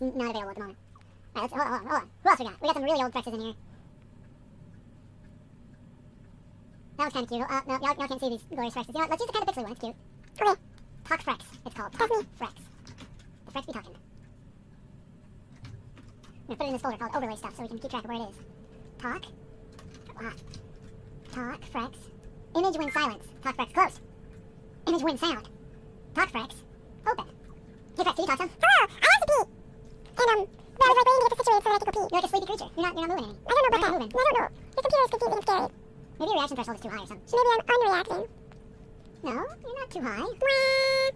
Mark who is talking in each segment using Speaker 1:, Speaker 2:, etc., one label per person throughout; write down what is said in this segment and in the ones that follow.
Speaker 1: It's not available at the moment. Alright, let's, hold on, hold on, hold on. Who else we got? We got some really old Frexes in here. That was kind of cute. Uh, no, y'all, can't see these glorious Frexes. You know what? Let's use the kind of pixely one. It's cute.
Speaker 2: Okay.
Speaker 1: Talk Frex. It's called.
Speaker 2: That's
Speaker 1: Talk
Speaker 2: me.
Speaker 1: Frex. The Frex be talking. I'm gonna put it in this folder called overlay stuff so we can keep track of where it is. Talk. Ah. Talk Frex. Image win silence. Talk Frex closed. Image win sound. Talk Frex. Open. Hey Frex, can you talk some?
Speaker 2: Hello, I have to pee. And, um, but I was like waiting to get situated so that I could go pee.
Speaker 1: You're like a sleepy creature. You're not. You're not moving any.
Speaker 2: I don't know about
Speaker 1: You're
Speaker 2: that.
Speaker 1: not moving.
Speaker 2: I don't know. Your computer is confusing and scary.
Speaker 1: Maybe your reaction threshold is too high or something.
Speaker 2: So maybe I'm unreacting.
Speaker 1: No, you're not too high.
Speaker 2: Wah.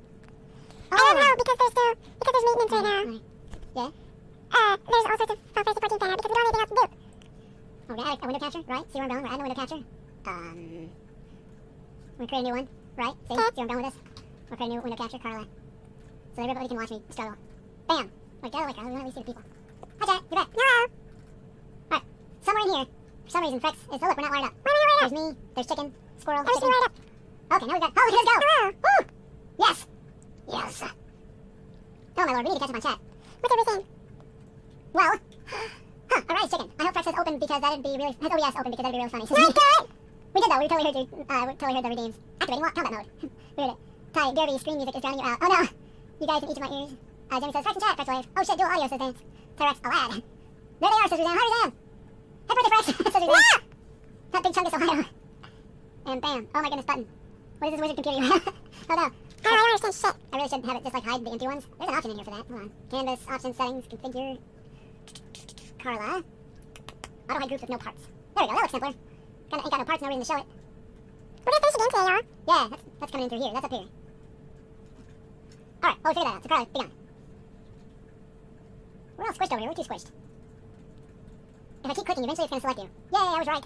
Speaker 2: I don't know because there's still, because there's maintenance right now.
Speaker 1: Right. Yeah.
Speaker 2: Uh, there's all sorts of software supporting that now because we don't have anything else to do.
Speaker 1: Oh, we're adding a window capture, right? See where I'm going? We're adding a window capture. Um, we create a new one, right? See, see where I'm going with this? We'll create a new window capture, Carla. So that everybody can watch me struggle. Bam! Like, get out of the way, Carla. We want to see the people. Hi, Janet. You're back.
Speaker 2: Hello.
Speaker 1: Alright. Somewhere in here, for some reason, Frex is. Oh, look, we're not wired up.
Speaker 2: Wait, wait, wait,
Speaker 1: There's me, there's chicken, squirrel,
Speaker 2: I was
Speaker 1: chicken.
Speaker 2: right up.
Speaker 1: Okay, now we've got. Oh, let's go!
Speaker 2: Hello.
Speaker 1: Woo! Yes! Yes! Oh, my lord, we need to catch up on chat.
Speaker 2: What's everything?
Speaker 1: Well, huh, alright, chicken. I hope Frex has opened because that'd be really. Has OBS open because that'd be really funny.
Speaker 2: Not good.
Speaker 1: We did though. We totally heard you. Uh, we totally heard the redeems. Activating what? Combat mode. we heard it. Ty, Derby, screen music is drowning you out. Oh no! You guys in each of my ears. Uh, Jimmy says, Frex and chat, Frex wave. Oh shit, dual audio, says Vance. Tyrex, a lad. There they are, says Suzanne. Hi, Suzanne. Happy birthday, Frex, says Suzanne. That big chunk is Ohio. And bam. Oh my goodness, button. What is this wizard computer? oh no.
Speaker 2: I don't, I understand shit.
Speaker 1: I really should have it just like hide the empty ones. There's an option in here for that. Hold on. Canvas, options, settings, configure. Carla. Auto hide groups with no parts. There we go. That looks simpler. Kind of ain't got no parts, no reason to show it.
Speaker 2: What is this again today, y'all?
Speaker 1: Yeah, that's, that's coming in through here. That's up here. Alright, well, we figured that out. So, Carla, be gone. All squished over here. We're too squished. If I keep clicking, eventually it's going to select you. Yay, I was right.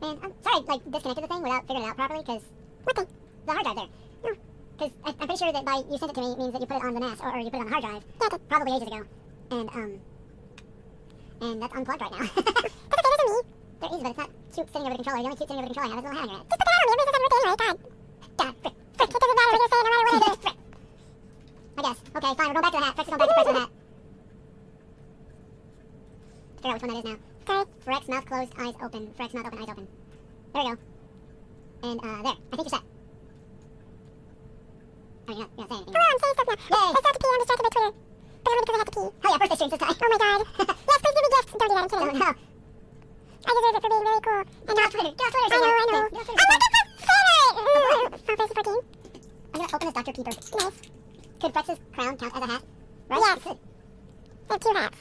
Speaker 1: Man, I'm sorry I, like, disconnected the thing without figuring it out properly, because...
Speaker 2: What?
Speaker 1: The hard drive there. Because I'm pretty sure that by you sent it to me means that you put it on the NAS, or, or you put it on the hard drive,
Speaker 2: Yeah,
Speaker 1: probably ages ago. And, um... And that's unplugged right now.
Speaker 2: That's okay, those are me.
Speaker 1: there is, but it's not cute sitting over the controller. The only cute sitting over the controller I have is a little hammer.
Speaker 2: Just put that on me. Everybody says I'm anyway. God.
Speaker 1: God, frick.
Speaker 2: Frick, it doesn't matter what you're saying no matter what I do.
Speaker 1: Frick. I guess. Okay, fine. We're going back to the hat. Frex is going back to the hat. Out which one that is now.
Speaker 2: Sorry.
Speaker 1: Frex, mouth closed, eyes open. Frex, mouth open, eyes open. There we go. And, uh, there. I think you're set. I mean, you're not, you're not saying anything.
Speaker 2: Hello, I'm stuff now.
Speaker 1: Yay.
Speaker 2: I started to pee. I'm distracted by Twitter. But only because I had to pee.
Speaker 1: Hell yeah, streams this time.
Speaker 2: Oh my god. yes, please give me gifts. Don't do that. I'm
Speaker 1: Oh,
Speaker 2: kidding.
Speaker 1: no.
Speaker 2: I deserve it for being really cool. And
Speaker 1: Get off Twitter. Get off Twitter.
Speaker 2: I know, I know.
Speaker 1: Get off Twitter.
Speaker 2: the favorite. Oh, face 14.
Speaker 1: I'm gonna open this Dr. Peeper.
Speaker 2: Nice.
Speaker 1: Could Frex's crown count as a hat? Right?
Speaker 2: Yes. I have two hats.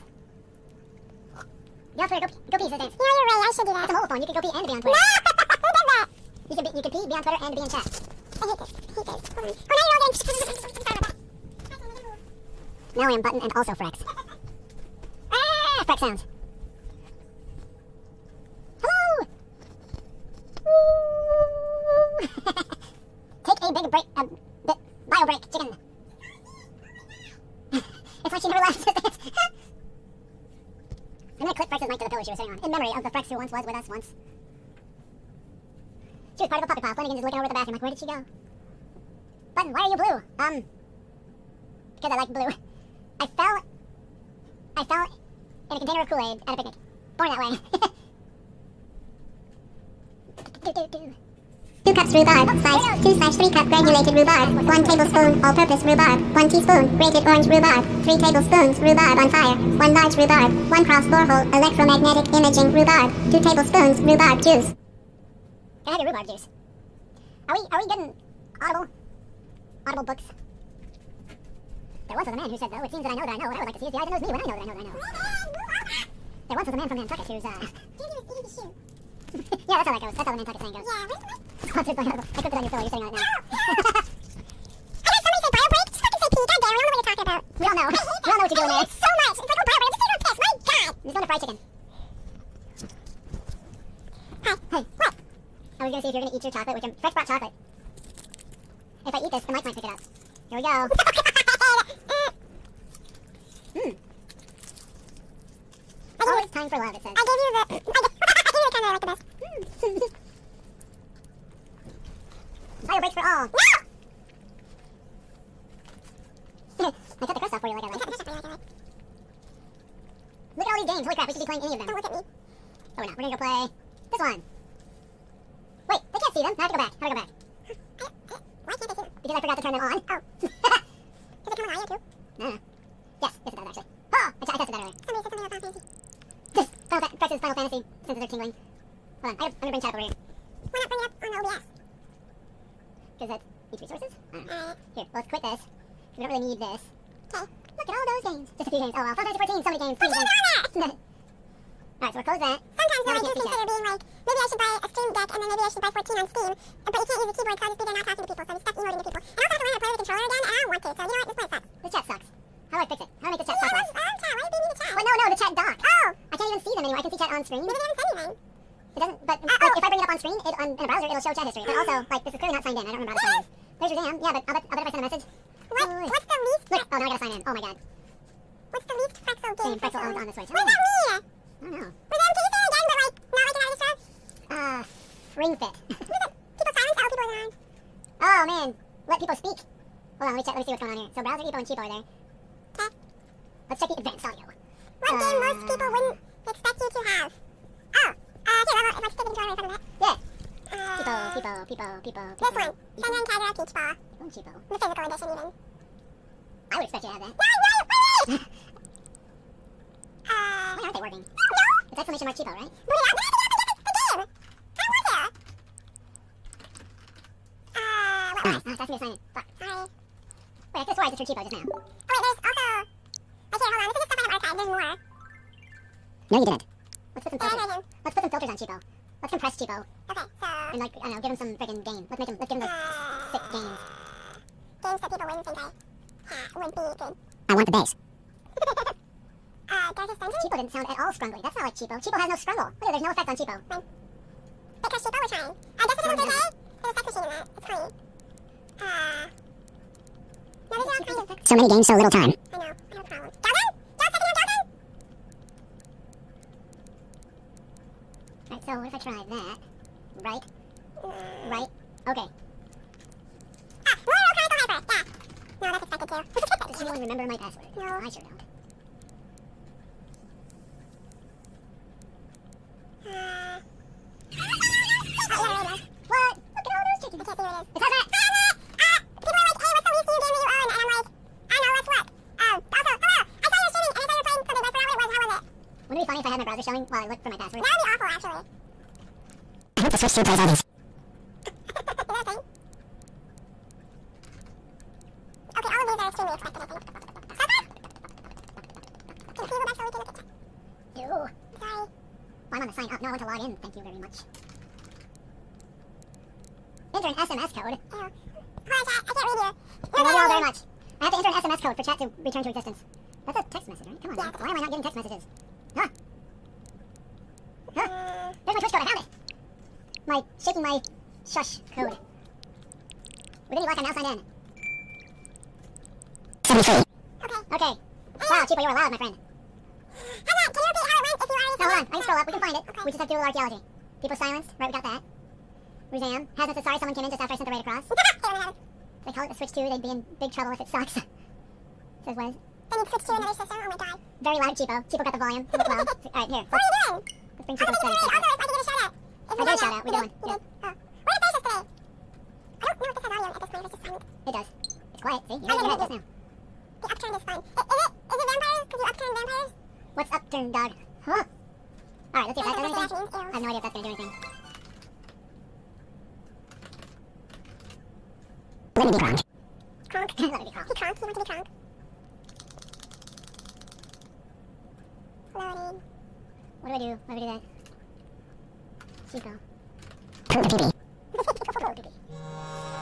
Speaker 1: Get off Twitter. Go, go pee, says Dance.
Speaker 2: You know, you're right. I should do
Speaker 1: It's
Speaker 2: that.
Speaker 1: a mobile phone. You could go pee and be on
Speaker 2: No!
Speaker 1: Twitter.
Speaker 2: Who does that?
Speaker 1: You can, be, you can pee, be on Twitter, and be in chat.
Speaker 2: I hate this. I hate this. Hold on. Oh, now you're all getting... Sorry about that.
Speaker 1: Now I am button and also Frex. ah! Frex sounds. Hello! Take a big break. Bit, bio break, chicken. it's like she never left. I'm gonna clip Frex's mic to the pillow she was sitting on, in memory of the Frex who once was with us once. She was part of the puppy pile. Flanagan's just looking over at the bathroom like, where did she go? Button, why are you blue? Um, because I like blue. I fell. I fell in a container of Kool-Aid at a picnic. Born that way. do, do, do. Two cups rhubarb, size 2 slash 3 cup granulated rhubarb, 1 tablespoon all-purpose rhubarb, 1 teaspoon grated orange rhubarb, 3 tablespoons rhubarb on fire, 1 large rhubarb, 1 cross borehole electromagnetic imaging rhubarb, 2 tablespoons rhubarb juice. Can I have your rhubarb juice? Are we, are we getting audible? Audible books. There once was a man who said, though, it seems that I know that I know what I would like to see is the eyes that knows me when I know that I know that I know. There once was a man from Nantucket who's, uh... yeah, that's that goes. That's how the Nantucket saying goes.
Speaker 2: Yeah, where's
Speaker 1: Sponsored by Audible. I cooked it on your pillow. You're sitting on it now.
Speaker 2: I heard somebody say BioBreak. Just fucking say pee. We don't know what you're talking about.
Speaker 1: we all know. We all know what you're doing there.
Speaker 2: so much. It's like, oh, BioBreak, I'm just taking a piss. My God.
Speaker 1: He's going to fried chicken.
Speaker 2: Hi.
Speaker 1: Hey, what? I was going to see if you're going to eat your chocolate, which I'm fresh brought chocolate. If I eat this, the mic might pick it up. Here we go. Mmm. Always time for love, it says.
Speaker 2: I gave you the. I gave, I gave you the kind like the best.
Speaker 1: Fire breaks for all.
Speaker 2: No!
Speaker 1: I cut the crust off for you like I like.
Speaker 2: cut this up really like I like.
Speaker 1: Look at all these games. Holy crap, we should be playing any of them.
Speaker 2: Don't look at me.
Speaker 1: Oh, we're not. We're going to go play this one. Wait, they can't see them. I have to go back. How do I go back?
Speaker 2: I, I, why can't I see them?
Speaker 1: Because I forgot to turn them on.
Speaker 2: Oh. Does it come on audio too?
Speaker 1: no, no. Yes, yes it does actually. Oh, I, I tested that earlier.
Speaker 2: Somebody said something about Final Fantasy.
Speaker 1: This Final Fa- presses Final Fantasy senses are tingling. Hold on, I, I'm gonna bring chat over here.
Speaker 2: Why not bring it up on OBS?
Speaker 1: Because that needs resources? I.
Speaker 2: Alright.
Speaker 1: Here, let's quit this. we don't really need this.
Speaker 2: Okay.
Speaker 1: Look at all those games. Just a few games. Oh well, Final Fantasy 14, so many games.
Speaker 2: What's
Speaker 1: Too
Speaker 2: on that?
Speaker 1: games. Alright, so we'll close that.
Speaker 2: Sometimes though, I do
Speaker 1: can't see
Speaker 2: being like, maybe I should buy a Steam Deck and then maybe I should buy 14 on Steam. But you can't use the keyboard, so I'll just be there not talking to people. So I'm stuck emoting to people. And I also have to learn how to play with the controller again, and I don't want to. So you know what? This place sucks.
Speaker 1: This chat sucks. How do I fix it? Screen.
Speaker 2: maybe they haven't said anything.
Speaker 1: It doesn't, but
Speaker 2: Uh,
Speaker 1: like,
Speaker 2: oh.
Speaker 1: if I bring it up on screen, it, on, in a browser, it'll show chat history. But also, like, this is clearly not signed in. I don't remember how to sign in. There's your jam. Yeah, but I'll bet, I'll bet if I send a message.
Speaker 2: What?
Speaker 1: Wait.
Speaker 2: What's the least?
Speaker 1: Look, oh, now I gotta sign in. Oh my god.
Speaker 2: What's the least Frexel game?
Speaker 1: Game Frexel
Speaker 2: Frexel
Speaker 1: on the Switch.
Speaker 2: What that mean?
Speaker 1: I don't know.
Speaker 2: But then, can you say it again, but like, not like an artist
Speaker 1: Uh, Ring Fit.
Speaker 2: People silence? Oh, people are on.
Speaker 1: oh man, let people speak. Hold on, let me check. Let me see what's going on here. So browser Evo and Cheapo are there.
Speaker 2: Okay.
Speaker 1: Let's check the advanced audio.
Speaker 2: What game most people wouldn't expect you to have? Oh, uh, here, if I just take the controller in front of it.
Speaker 1: Yeah.
Speaker 2: Uh,
Speaker 1: Cheapo, Cheapo, Cheapo, Cheapo.
Speaker 2: This one. Senran Kagura Peach Ball.
Speaker 1: Oh, Cheapo.
Speaker 2: The physical edition, even.
Speaker 1: I would expect you to have that.
Speaker 2: No, no, wait! Uh,
Speaker 1: Why aren't they working?
Speaker 2: no!
Speaker 1: It's exclamation mark Cheapo, right?
Speaker 2: It. No, I to get the game. I want to. Uh, what
Speaker 1: Ah,
Speaker 2: was?
Speaker 1: it's asking me to sign in. Fuck.
Speaker 2: Sorry.
Speaker 1: Wait, I could have swore I just heard Cheapo just now.
Speaker 2: Oh, wait, there's also... Okay, hold on. This is just stuff I have archived. There's more.
Speaker 1: No, you didn't. Let's put some filters.
Speaker 2: him.
Speaker 1: Let's put some filters on Cheapo. Let's compress Cheapo
Speaker 2: Okay, so...
Speaker 1: and like I don't know, give him some freaking game. Let's make him. Let's give him the
Speaker 2: Uh,
Speaker 1: sick games.
Speaker 2: games that people wouldn't think I ha, would be good.
Speaker 1: I want the base.
Speaker 2: uh, Darkest Dungeon?
Speaker 1: Cheapo didn't sound at all scrungly. That's not like Cheapo. Cheapo has no scrungle. Look, there's no effect on Cheapo.
Speaker 2: Because Sheepa was trying. I guess it doesn't say There's a sex machine in that. It's funny. Uh... No, these are all kinds of...
Speaker 1: So many games, so little time.
Speaker 2: I know. I have a problem. Galgun? Galgun, second hand Galgun?
Speaker 1: So what if I try that? Right, right. Okay.
Speaker 2: Ah, Royal Hyper. Yeah. No, that's expected too.
Speaker 1: Does anyone remember my password?
Speaker 2: No.
Speaker 1: I sure don't.
Speaker 2: Uh... Oh, yeah, there it is.
Speaker 1: What? Look at all those chickens.
Speaker 2: I can't see what it is.
Speaker 1: It's that.
Speaker 2: Ah, people are like, hey, what's the least new game that you own? And I'm like, I don't know, let's look. Um, also, hello, I saw you streaming and I saw you were playing something, but I forgot what it was. How was it?
Speaker 1: Wouldn't it be funny if I had my browser showing while I looked for my password?
Speaker 2: That would be awful, actually.
Speaker 1: I hope the Switch 2 plays all these.
Speaker 2: Is that a thing? Okay, all of these are extremely expected, I think. Stop it! Can you go back so we can look at that?
Speaker 1: Ew.
Speaker 2: Sorry.
Speaker 1: Well, I'm on the sign up. No, I want to log in. Thank you very much. Enter an SMS code.
Speaker 2: Ew. Hold on, chat. I can't read you.
Speaker 1: Love you all very much. I have to enter an SMS code for chat to return to existence. That's a text message, right? Come on,
Speaker 2: Yeah.
Speaker 1: Why am I not getting text messages? Huh? Huh?
Speaker 2: Uh,
Speaker 1: There's my Twitch code. I found it. My shaking my shush code. Within your life, I'm now signed in. 73.
Speaker 2: okay.
Speaker 1: Okay. Wow, Cheapo, you're allowed, my friend.
Speaker 2: Hang on, can you repeat how it went if you already
Speaker 1: No, hold on. I can scroll up. We can find it.
Speaker 2: Okay.
Speaker 1: We just have to do a little archaeology. People silenced. Right, we got that. Ruzam. Hasn't said sorry someone came in just after I sent the raid across. They call it the Switch 2. They'd be in big trouble if it sucks. Says Wes.
Speaker 2: Then you switch to another system? Oh my god.
Speaker 1: Very loud, Cheapo. Cheapo got the volume. It's loud. Alright, here.
Speaker 2: What are you doing?
Speaker 1: Let's bring
Speaker 2: Oh, you
Speaker 1: settings
Speaker 2: did
Speaker 1: back.
Speaker 2: Also, if I could get a shout out. If
Speaker 1: I
Speaker 2: we
Speaker 1: did a shout out. We
Speaker 2: oh,
Speaker 1: did one.
Speaker 2: You did. Oh. Where did today? I don't know what this volume at this point. It's just silent.
Speaker 1: It does. It's quiet. See? You
Speaker 2: I
Speaker 1: heard
Speaker 2: know
Speaker 1: it just now.
Speaker 2: The upturn is fun. Is it? Is it vampires? Could you upturn vampires?
Speaker 1: What's upturn, dog? Huh? Alright, let's see if that does
Speaker 2: I don't know what
Speaker 1: anything. I have no idea if that's gonna do anything. Let me be ground.
Speaker 2: Kronk.
Speaker 1: Let me be Kronk.
Speaker 2: He Kronk. He wants to be Kronk. Loading.
Speaker 1: What do I do? Why do I do that? Chico.
Speaker 2: Poop pee pee.
Speaker 1: Poop pee pee.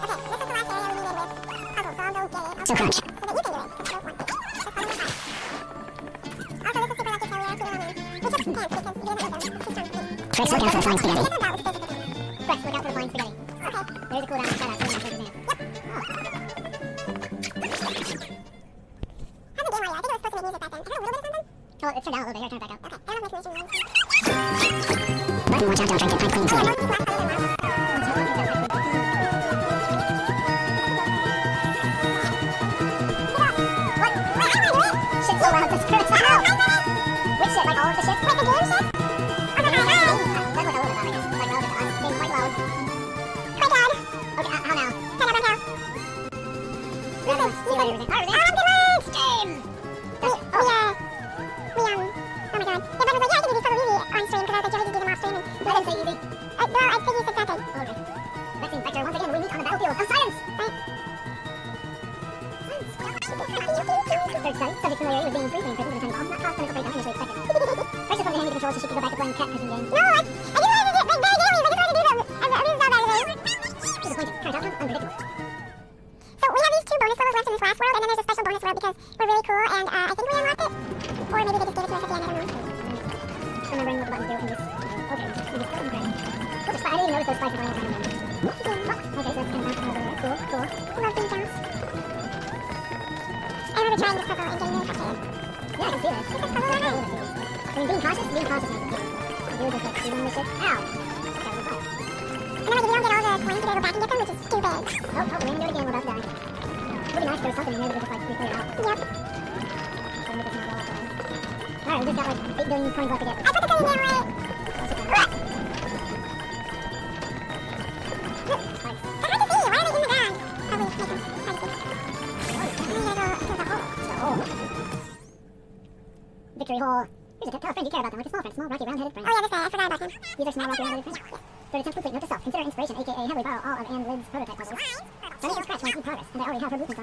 Speaker 2: Okay, this is the last area we needed with so I'll go get it.
Speaker 1: So crunch.
Speaker 2: You can do it. That's both one. That's one of the five. Also, this is super lucky, so we are keeping on in. We took some pants because we didn't need them. It's just on
Speaker 1: Fritz, look out for the flying spaghetti.
Speaker 2: This is about which is basically the pants.
Speaker 1: Fritz, look out for the flying spaghetti.
Speaker 2: Okay.
Speaker 1: There's a cooldown shout out. It's down a little bit. Here, turn back up.
Speaker 2: Okay, I don't know if
Speaker 1: watch out, don't drink it. Pipe clean,
Speaker 2: These are
Speaker 1: small, rocky, round-headed friends. Third attempt complete. Note to self. Consider inspiration, aka heavily borrow all of Anne Lid's prototype puzzles. Sunny from scratch in progress, and I already have her blueprints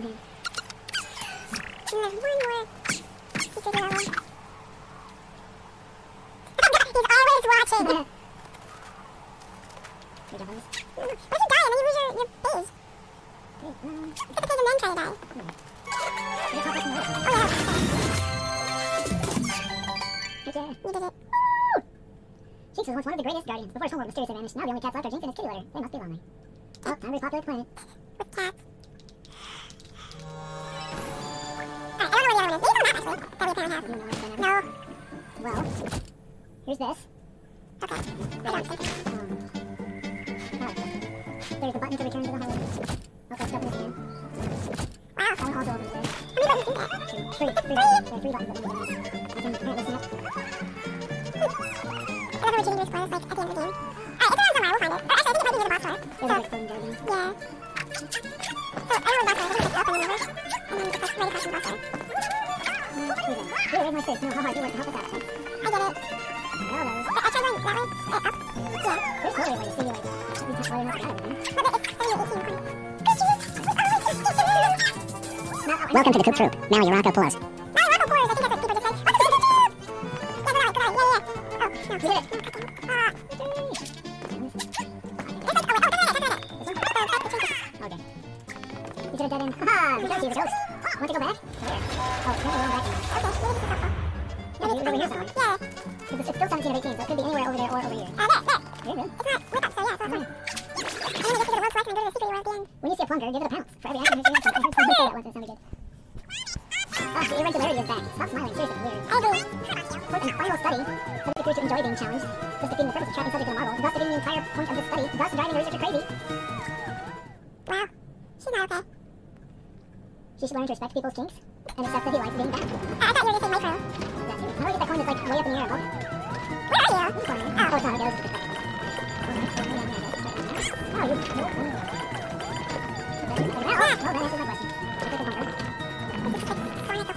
Speaker 1: Now
Speaker 3: you're Rocco Pulos.
Speaker 2: My Rocco Pores, I think that's what people just say. To the Troop! Yeah, go go. Yeah. Oh, no.
Speaker 1: We.
Speaker 2: Ah. That's that's.
Speaker 1: You should have done in. Haha! We got you, the ghost. Want to go back? Oh, no, we're back now.
Speaker 2: Okay, maybe this is helpful.
Speaker 1: Maybe it's over here somewhere.
Speaker 2: Yeah.
Speaker 1: Because it's still 17 of 18, so it could be anywhere over there or over here.
Speaker 2: Uh, there, there.
Speaker 1: Here, good.
Speaker 2: It's not split up, so yeah, so it's fine. And then I guess we get a rope select and go to the secret world at the end.
Speaker 1: When you see a plunker, give it a pounce. For every action, answer. I heard someone say that once, it sounded good. Oh, the irregularity is back. Stop smiling, seriously, weird.
Speaker 2: Agree.
Speaker 1: Fourth and final study, subject appears to enjoy being challenged, thus defeating the purpose of trapping subject in a marble, thus defeating the entire point of this study, thus driving the researcher crazy.
Speaker 2: Wow. She's not okay.
Speaker 1: She should learn to respect people's kinks and accept that he likes being bad.
Speaker 2: Uh, I thought you were going to say micro.
Speaker 1: That's it. How do get that coin that's like way up in the air above?
Speaker 2: Where are you?
Speaker 1: One.
Speaker 2: Oh.
Speaker 1: Oh, it's not. Okay, is Oh, you. Oh, oh, question. I'll take the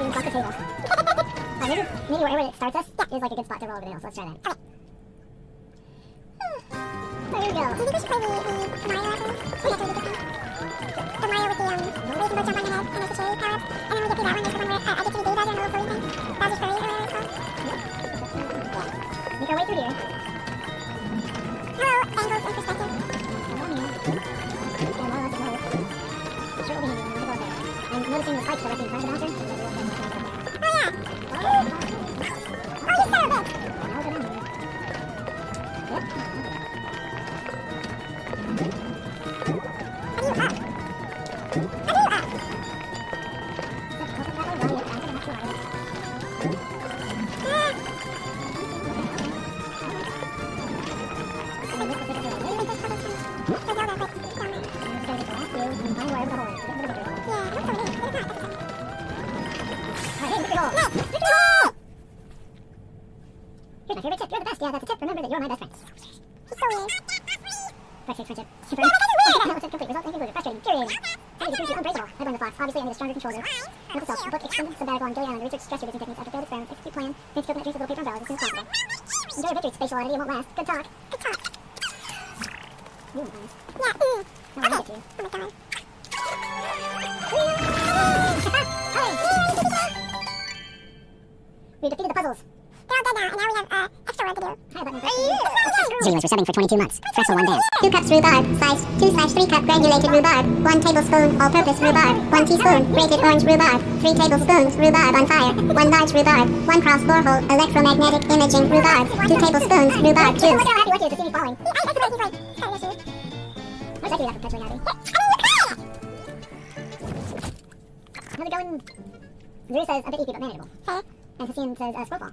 Speaker 2: We can the table. uh,
Speaker 1: this
Speaker 2: is
Speaker 1: maybe where, where it starts us. Yeah, is like a good spot to roll over the hill, let's try that.
Speaker 2: Okay.
Speaker 1: so here we go.
Speaker 2: Do you think we should play the, the Mario level? That's. The Mario with the, um, where you can jump on the head, and there's the cherry power-up. And then we get through that one, there's the one where uh, I get to be Bowser in the little floating thing. Bowser's Fury, or whatever it's called. Yeah.
Speaker 1: Make our way through here. Noticing the spikes directly in front of
Speaker 2: Bowser, of you.
Speaker 1: won't last. Good talk.
Speaker 2: Good talk. Yeah, mm.
Speaker 1: No,
Speaker 2: okay.
Speaker 1: You.
Speaker 2: Oh my god.
Speaker 1: we defeated the puzzles.
Speaker 2: They're all dead now, and now we have uh, extra work to do.
Speaker 1: Hi, button.
Speaker 3: Ziggulars subbing for 22 months. Threshold one dance. Two cups rhubarb, sliced. Two slash three Granulated rhubarb, 1 tablespoon all-purpose rhubarb, 1 teaspoon grated orange rhubarb, 3 tablespoons rhubarb on fire, 1 large rhubarb, 1 cross borehole electromagnetic imaging rhubarb, 2 tablespoons rhubarb juice.
Speaker 1: Another going... Drew says, a bit easy but manageable. And Hassan says, uh, squirrel.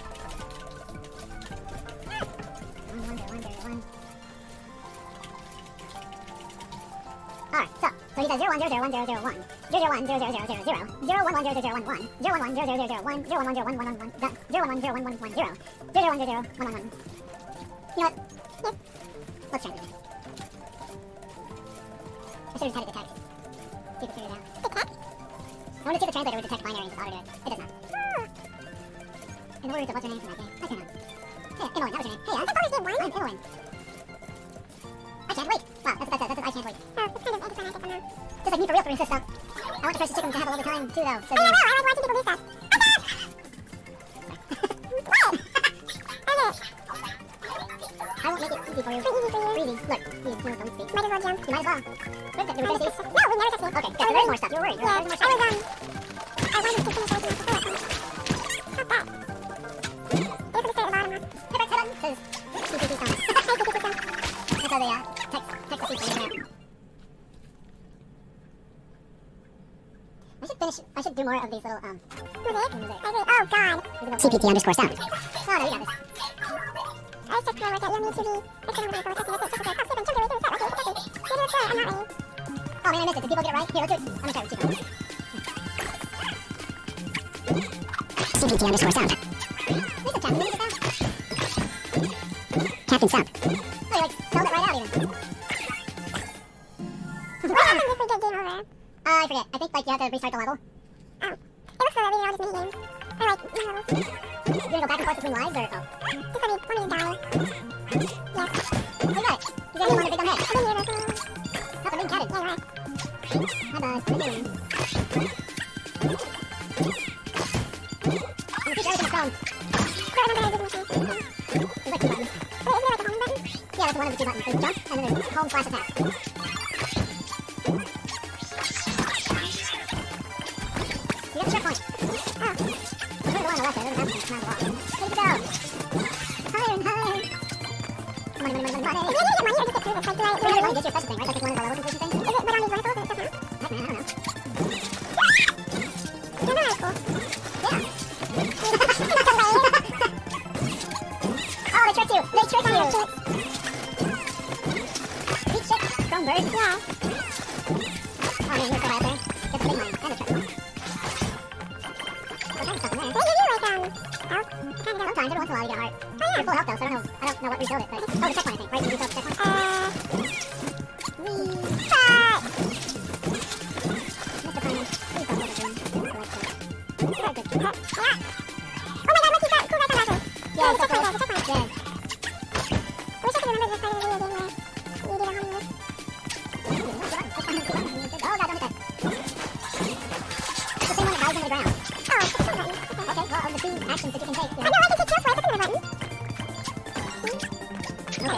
Speaker 1: one, zero, zero, one. Alright, so, so he says 0, 1, 0, 0, 1, 0, 0, 1, 0, 0, 1, 0, 0, 0, 0, 0, 0, 1, 1, 0, 0, 0, 1, 1, 0, 1, 1, 0, 0, 0, 0, 1, 0, 1, 1, 0, 1, 1, 1, 1, done. 0, 1, 1, 0, 1, 1, 1, 0, 0, 1, 0, 0, 1, 1, 1. You know what? Yeah. Let's try it. I should have typed the text. See if it figured it out.
Speaker 2: The text?
Speaker 1: I want to see if the translator would detect binaries without it. It does not. Ah. In the words of what's her name from that game? I can't Hey, that was her name. Hey,
Speaker 2: I thought it was one.
Speaker 1: I'm Emmeline. I can't wait. Wow, that's what that says. I can't wait.
Speaker 2: Oh, it's kind of anticlimactic somehow.
Speaker 1: Just like me for real for insist stuff. I want to press the precious chicken to have a little time too, though. So
Speaker 2: yeah, no, I like watching people do stuff. What?
Speaker 1: I won't make it easy for you.
Speaker 2: pretty easy for you.
Speaker 1: Breathing. Look, you, you don't speak.
Speaker 2: Might as well jump.
Speaker 1: You might as well. What is it? Did we
Speaker 2: Might
Speaker 1: finish
Speaker 2: as
Speaker 1: these?
Speaker 2: well- No, we never touched it.
Speaker 1: Okay, good. So there's more stuff. You were worried.
Speaker 2: Yeah,
Speaker 1: There's
Speaker 2: I was, um, I wanted to finish before
Speaker 1: Button. Sound. Uh, in. I should finish. I should do more of these little um.
Speaker 2: Music?
Speaker 1: music.
Speaker 2: Oh, God.
Speaker 3: CPT underscore sound.
Speaker 1: No, no, you got this.
Speaker 2: I just trying to work out Young TV. It's gonna be so touching. It's just like, oh, Stephen, jump away, do it, like, it's touching. You do it, sir. I'm not ready.
Speaker 1: Oh man, I missed it. Did people get it right? Here, let's do it. I'm gonna try with Chico.
Speaker 3: CPT underscore sound.
Speaker 1: This is Captain. This is sound.
Speaker 3: Captain Sub.
Speaker 1: Oh, you like spelled it right out even. uh, I forget. I think like you have to restart the level.
Speaker 2: Oh. It looks so that we can all just mini games. Or like, no levels.
Speaker 1: You wanna go back and forth between lives or oh?
Speaker 2: Just let me, let me die. Yes.
Speaker 1: Oh, you got it. You got him on the big dumb head.
Speaker 2: I didn't even know.
Speaker 1: Help, I'm being catted.
Speaker 2: Yeah, you're right.
Speaker 1: Hi, bud. What are you doing? I'm
Speaker 2: pretty sure I can phone.
Speaker 1: Crap, I'm gonna have
Speaker 2: to do this. There's like two buttons.
Speaker 1: yeah, that's one of the two buttons. There's jump and then there's home slash attack. You got the short
Speaker 2: punch.
Speaker 1: Ah. There's only one on the left there. There's nothing on the wall. Here you go. Iron, iron. Money, money, money, money.
Speaker 2: Yeah, yeah, yeah, money. I just get through the fight
Speaker 1: today.
Speaker 2: Yeah,
Speaker 1: yeah,
Speaker 2: yeah.
Speaker 1: That's your special thing, right? That's like one of the level completion things.
Speaker 2: Is it, but on these rifles and stuff now?
Speaker 1: Heck, man, I don't know.
Speaker 2: They're not as cool.
Speaker 1: Yeah. oh, they tricked you. They tricked you. bird? Oh, man, here's the wild bird. That's big one. That's a tricky one. Well, there.
Speaker 2: You like, um, elk? Kind of.
Speaker 1: Sometimes every once a lot of your heart. I am. Full health though, so I don't know, I don't know what refilled it, but... Oh, the checkpoint, I think. Right, you the checkpoint.
Speaker 2: Uh...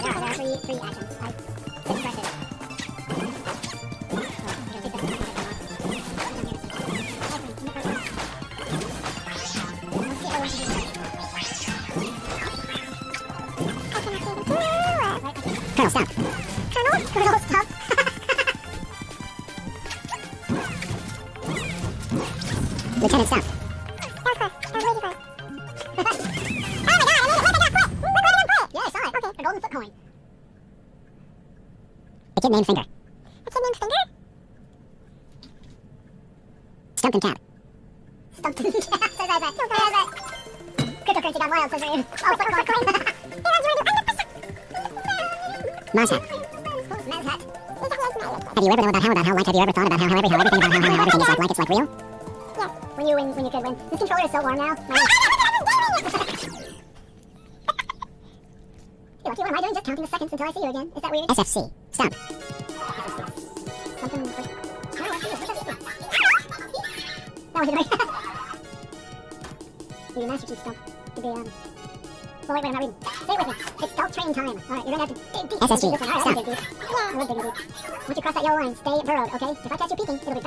Speaker 1: 下，大
Speaker 2: 家
Speaker 1: 注意注意
Speaker 3: 安全。named Finger.
Speaker 2: A kid named Finger?
Speaker 3: Stumped and Cat.
Speaker 1: Stumped and Cat. Cryptocurrency gone wild, says Raven. Oh, flip coin,
Speaker 2: coin.
Speaker 3: Maz hat.
Speaker 1: Maz hat.
Speaker 3: Have you ever thought about how, about how, like, have you ever thought about how, how, every, how, everything, about how, how, how everything is like, like, it's like real?
Speaker 2: Yes,
Speaker 1: when you win, when you could win. This controller is so warm now. My what am I doing just counting the seconds until I see you again? Is that weird?
Speaker 3: SFC.
Speaker 1: That's.
Speaker 3: Stop.
Speaker 1: Look, baby. You cross that yellow line, stay burrowed, okay? If I catch you peeking, it'll be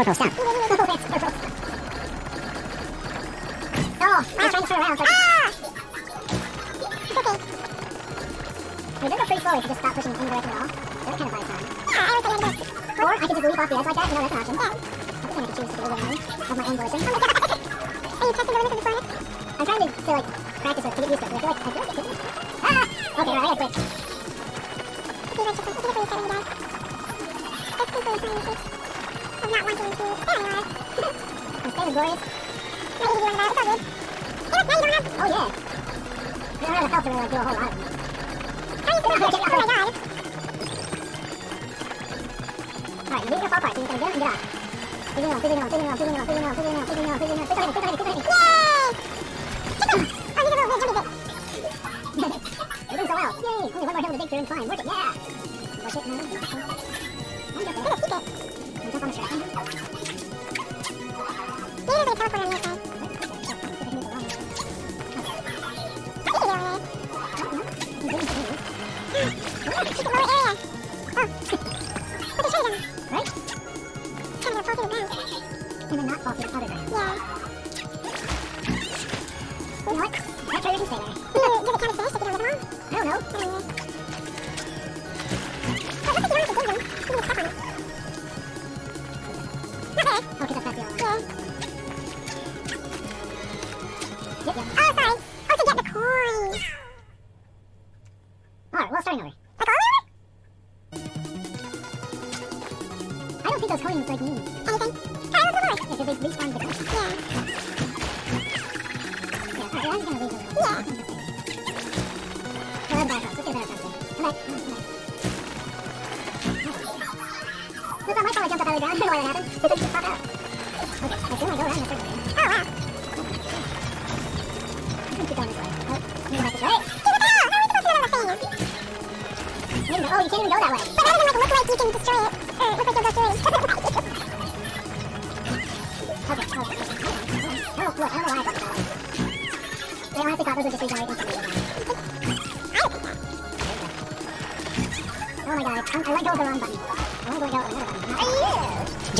Speaker 2: Corporal, stop.
Speaker 1: Oh, I'm trying to turn around. So
Speaker 4: Ah! It's okay.
Speaker 1: I mean, those are pretty slow if you just stop pushing in any direction at all. That kind of buys time.
Speaker 4: Yeah, I was thinking of this.
Speaker 1: Or I could just leap off the edge like that. You know, that's an option. Yeah. I think I could choose to do it of my own volition.
Speaker 4: Are you testing the limits of the furnace?
Speaker 1: I'm trying to, to like practice it to get used to it. I feel like I feel like it could be. Ah! Okay, alright, I gotta quit.
Speaker 4: To, if you like to reset you guys. My mistake of not wanting to stay anywhere.
Speaker 1: Oh.
Speaker 4: Yay!
Speaker 1: Only one more hill to dig through and climb. Work it, yeah!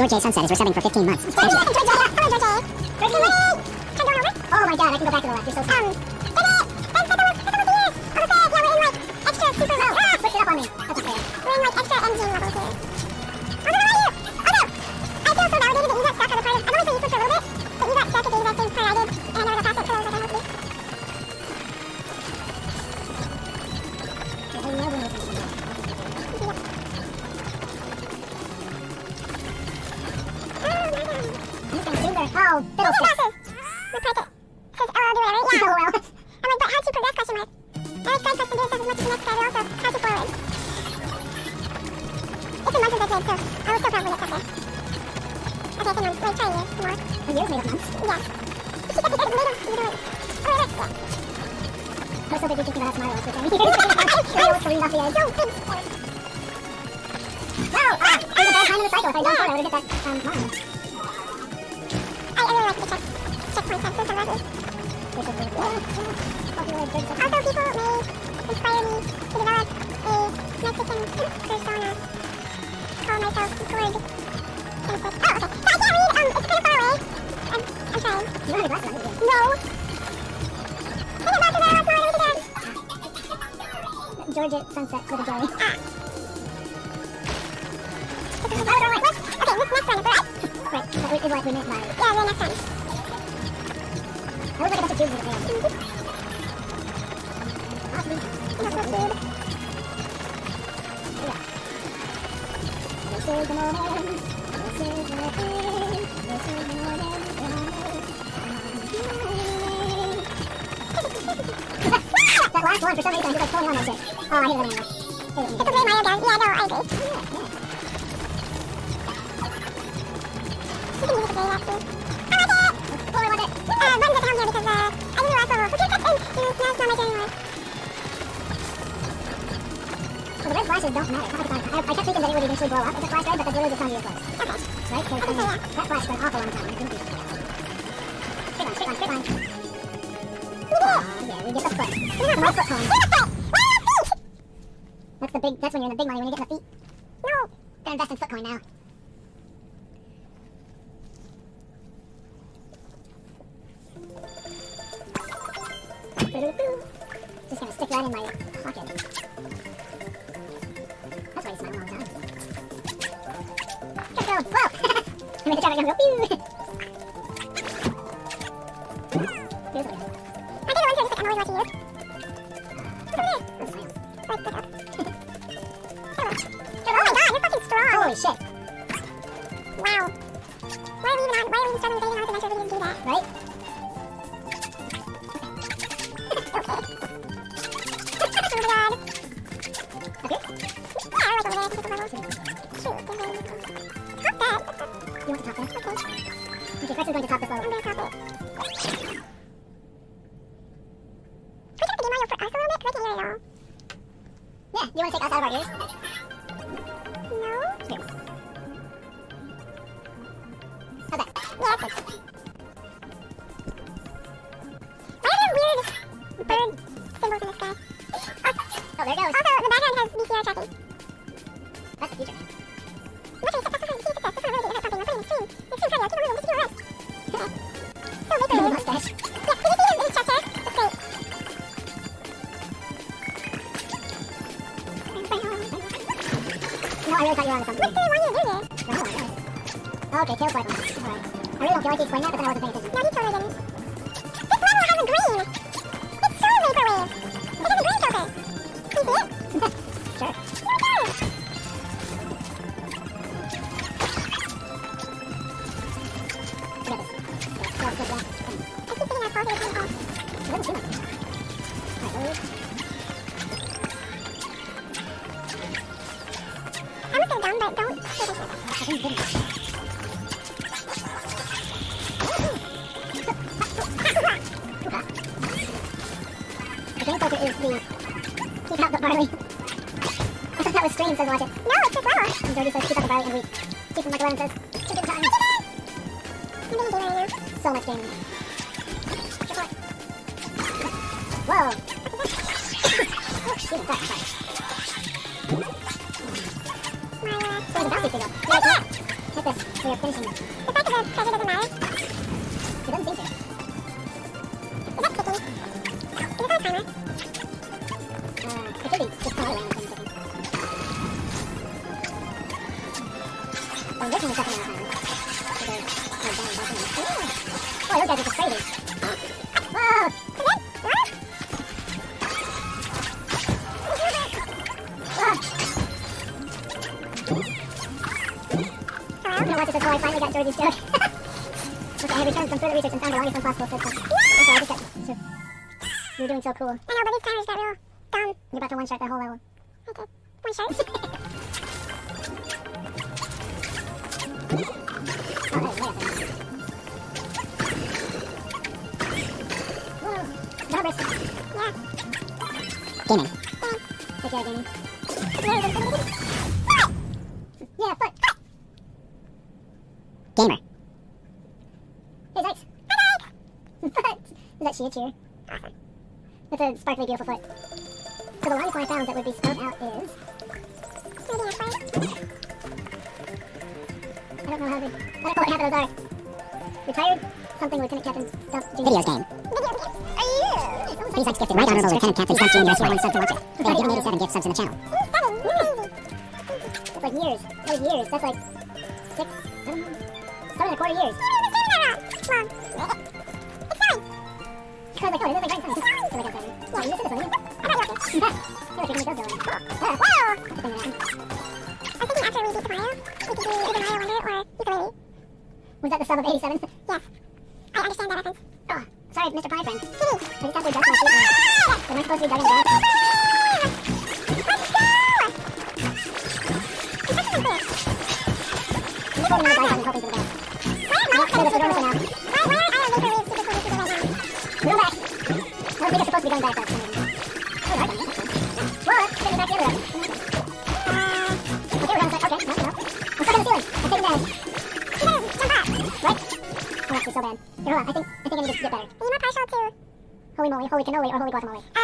Speaker 2: George A. Sunset is resetting for 15 months.
Speaker 4: Yeah, the next one.
Speaker 1: I look like a bunch of tubes in the.
Speaker 4: This is
Speaker 1: the moment. This is the feeling. This is the moment. that last one, for some reason, like pulling on that shit. Oh, I hate. Hate it
Speaker 4: It's a great Mario gun. Yeah, no, I agree.
Speaker 1: Yeah, yeah.
Speaker 4: You can use it to play uh, run down here because uh, I didn't last level. and now it's not my turn anymore.
Speaker 1: So the red flashes don't matter. I, I, kept thinking that it would eventually blow up. It's a flash red, but the blue is not your flash.
Speaker 4: Okay.
Speaker 1: Right? Because okay, yeah. that flash for an awful long time. Straight line, straight line, straight line. Yeah, we get the foot.
Speaker 4: The
Speaker 1: right
Speaker 4: foot cone.
Speaker 1: That's the big, that's when you're in the big money, when you get the feet.
Speaker 4: No!
Speaker 1: Better invest in foot coin now. In my pocket. That's the time. Just go, whoa! I'm gonna try go, pew! those guys are just crazy. Whoa!
Speaker 2: Is it? What?
Speaker 1: Whoa! I'm gonna watch this until I finally got Georgie's joke. okay, I returned some further research and found the longest impossible system. Okay, I just got... so- You were doing so cool.
Speaker 2: I know, but these timers got real dumb.
Speaker 1: You're about to one-shot that whole level.
Speaker 2: I did. One shirt.
Speaker 1: Stick.
Speaker 2: yeah.
Speaker 3: Gaming.
Speaker 1: Take care, gaming. Yeah, foot.
Speaker 3: Gamer.
Speaker 1: Hey, Zykes. Foot. Is that Chia Cheer?
Speaker 2: Awesome.
Speaker 1: That's a sparkly, beautiful foot. So the longest one I found that would be spelled out is...
Speaker 2: A.
Speaker 1: I don't know how the... I don't know what half of those. Retired something Lieutenant Captain
Speaker 3: Videos game.
Speaker 2: Video games. Are?
Speaker 3: Please like gifted right honorable Lieutenant Captain Stuff Junior one sub to watch it. They have given 87 gift subs in the channel.
Speaker 1: That's like years. That years. That's like six, seven, seven and a quarter years.
Speaker 2: You made the stream that wrong. It's fine.
Speaker 1: Was like, oh, it is like right in front of me. So got that. Yeah, you missed this one, didn't you?
Speaker 2: I thought you were okay.
Speaker 1: You're like, you're gonna go
Speaker 2: Whoa.
Speaker 1: Ah, good thing that happened.
Speaker 2: I was thinking after we the Mario, we could do either Mario Wonder or Yooka-Laylee.
Speaker 1: Was that the sub of 87?
Speaker 2: Yes. I understand that reference.
Speaker 1: Oh, sorry, Mr. Pie Friend. Supposed to be dug in the back?
Speaker 2: Let's go! This isn't clear.
Speaker 1: I'm just holding on the dice and hoping for the best.
Speaker 2: Why am I
Speaker 1: Wait,
Speaker 2: supposed to
Speaker 1: we're
Speaker 2: be
Speaker 1: going
Speaker 2: going
Speaker 1: now.
Speaker 2: Why, why are our vaporwaves super cool right now?
Speaker 1: We're back. I don't think it's supposed to be going back, though. Oh, right, then. Whoa, that's taking me back the other way.
Speaker 2: Uh,
Speaker 1: Okay, we're down the. Okay, no, no. I'm stuck in the ceiling. I'm taking damage.
Speaker 2: you gotta jump up.
Speaker 1: Right? Oh, that's so bad. Here, hold on. I think, I think I need to get better.
Speaker 2: Are you more partial to...
Speaker 1: Holy moly, holy cannoli, or holy guacamole.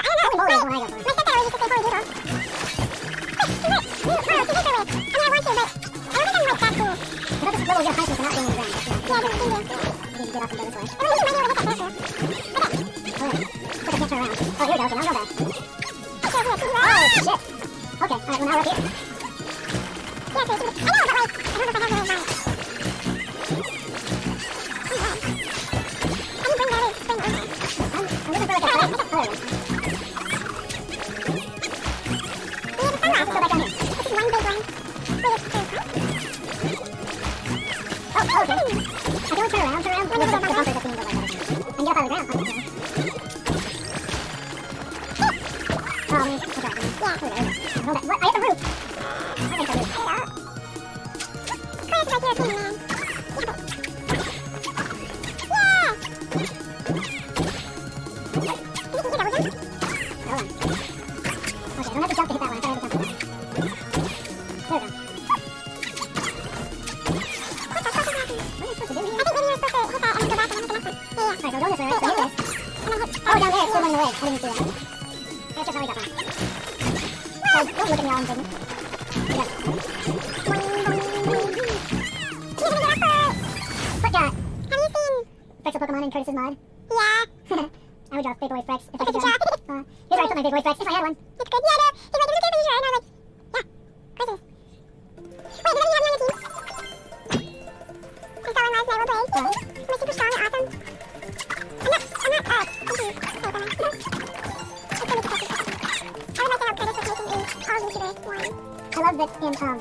Speaker 2: chocolate and
Speaker 1: um,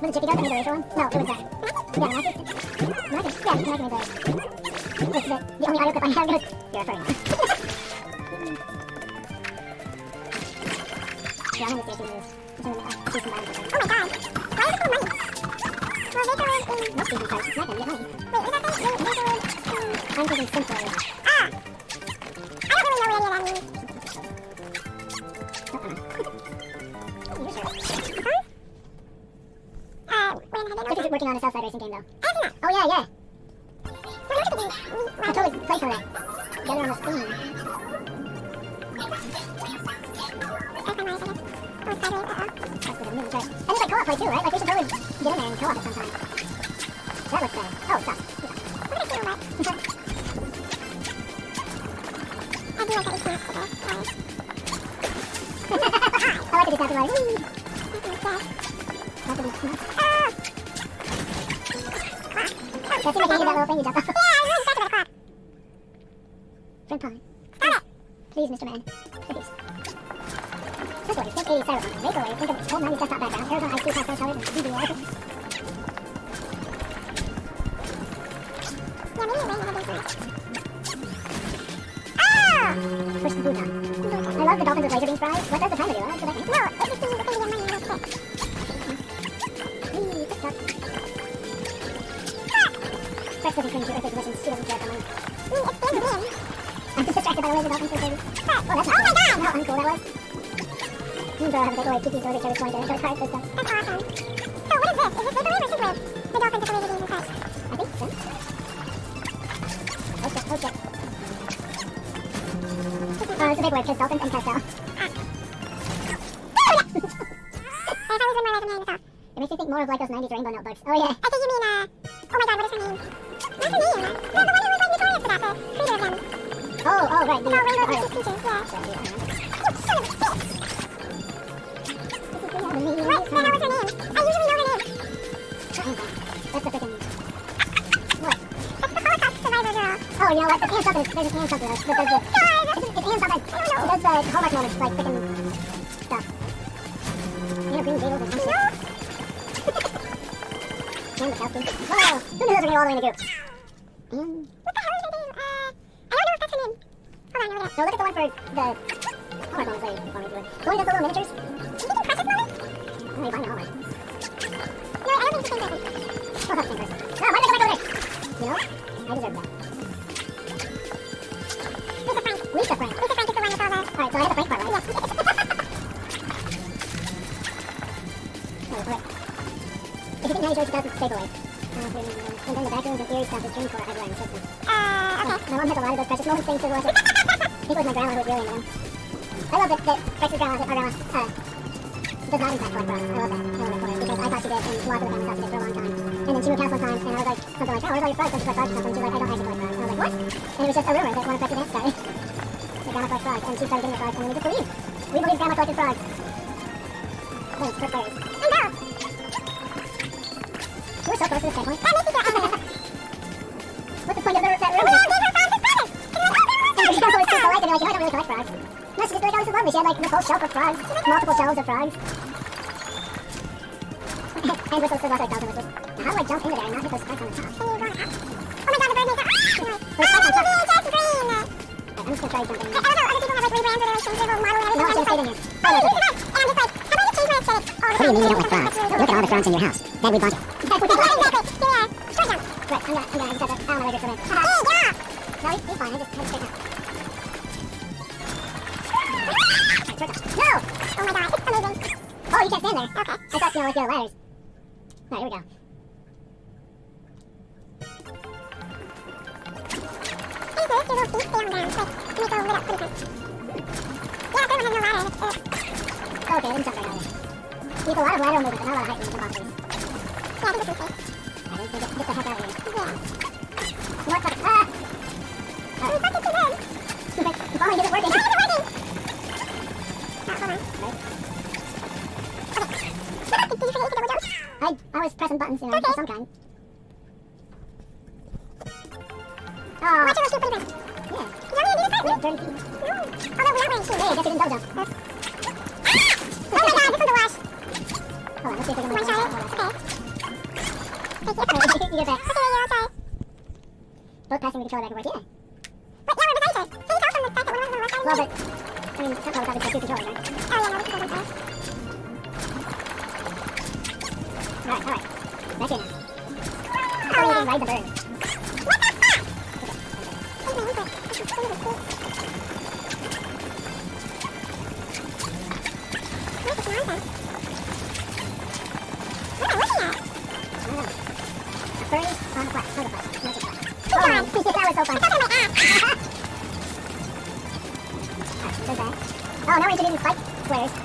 Speaker 1: was it Jiffy Dog the razor one? No, it was uh, yeah, Magic. Magic, yeah, Magic made the. The, the only audio clip I have goes. You're furry now. yeah, I'm just making these.
Speaker 2: Oh my god! Why is it so money? Well, Razor was in.
Speaker 1: Must be not gonna get money.
Speaker 2: Wait, is that
Speaker 1: thing?
Speaker 2: No, Razor
Speaker 1: I'm thinking simpler. Like,
Speaker 2: you
Speaker 1: I frogs. No, she just like, oh, is lovely. She had like this whole shelf of frogs, multiple shelves of frogs. and whistles, also like bells and whistles. How do I jump into there and not hit those spikes on the top?
Speaker 2: Can you go up? Oh my god, the bird makes a... Ah! Oh,
Speaker 1: I'm just gonna try jumping in.
Speaker 2: I don't know, other people have like rebranded their like little model and
Speaker 1: No, I
Speaker 2: everything.
Speaker 1: can't stay in here. Oh,
Speaker 2: oh, is nice. And I'm just like, how about I change my aesthetic all the
Speaker 3: What do you mean you don't like frogs? Look at all the frogs in your house. Then we bought it.
Speaker 2: Yeah, exactly. Are. Short jump.
Speaker 1: Right, I'm gonna, I'm gonna, I just have to, I don't know where to
Speaker 2: Hey, get off.
Speaker 1: No, he's, fine, I just had to straighten out.
Speaker 2: Oh my god, it's amazing.
Speaker 1: Oh, you can't stand there.
Speaker 2: Okay.
Speaker 1: I thought, you know, like the ladders. Alright, here we go.
Speaker 2: Hey, so this your little feet stay on the ground. Like, a lit up pretty quick. Yeah, third one has no
Speaker 1: Oh, okay, let me jump right out of there. You have a lot of lateral movement, but not a lot of height you off these.
Speaker 2: yeah, I think this is safe.
Speaker 1: Alright, get, get the heck out of here.
Speaker 2: Yeah.
Speaker 1: More fucking, ah!
Speaker 2: Ooh, fuck, it's too good.
Speaker 1: the bombing isn't working.
Speaker 2: Why is it working?
Speaker 1: I, I was pressing buttons, you know,
Speaker 2: Okay.
Speaker 1: of some kind. Oh,
Speaker 2: Watch your pretty quick.
Speaker 1: yeah.
Speaker 2: You don't even need to
Speaker 1: We
Speaker 2: cut.
Speaker 1: have dirty feet.
Speaker 2: No. Although we are wearing shoes.
Speaker 1: Hey, I guess we didn't double jump.
Speaker 2: Ah! Oh my god, this one's a wash.
Speaker 1: Hold on, let's see if we can
Speaker 2: One shot
Speaker 1: it.
Speaker 2: Okay. Thank you.
Speaker 1: Okay, you get back.
Speaker 2: Okay, yeah, I'll try.
Speaker 1: Both passing the controller back and forth, yeah.
Speaker 2: But yeah, we're beside each other. Can you tell from the fact that one of us is on the left side?
Speaker 1: Well, but, I mean, somehow it's obviously two controllers, right?
Speaker 2: Oh yeah, no, this is over there.
Speaker 1: Alright, alright. That's it now.
Speaker 2: Oh
Speaker 1: Oh, you
Speaker 2: yeah.
Speaker 1: can ride the bird.
Speaker 2: What the fuck? Where's my input? This is really cool. Where's this nonsense? What am I looking at?
Speaker 1: I don't know. A furry on a flat. Hold the flat. Not just flat.
Speaker 2: Keep
Speaker 1: Oh,
Speaker 2: going.
Speaker 1: man. that was so fun. Oh, now we're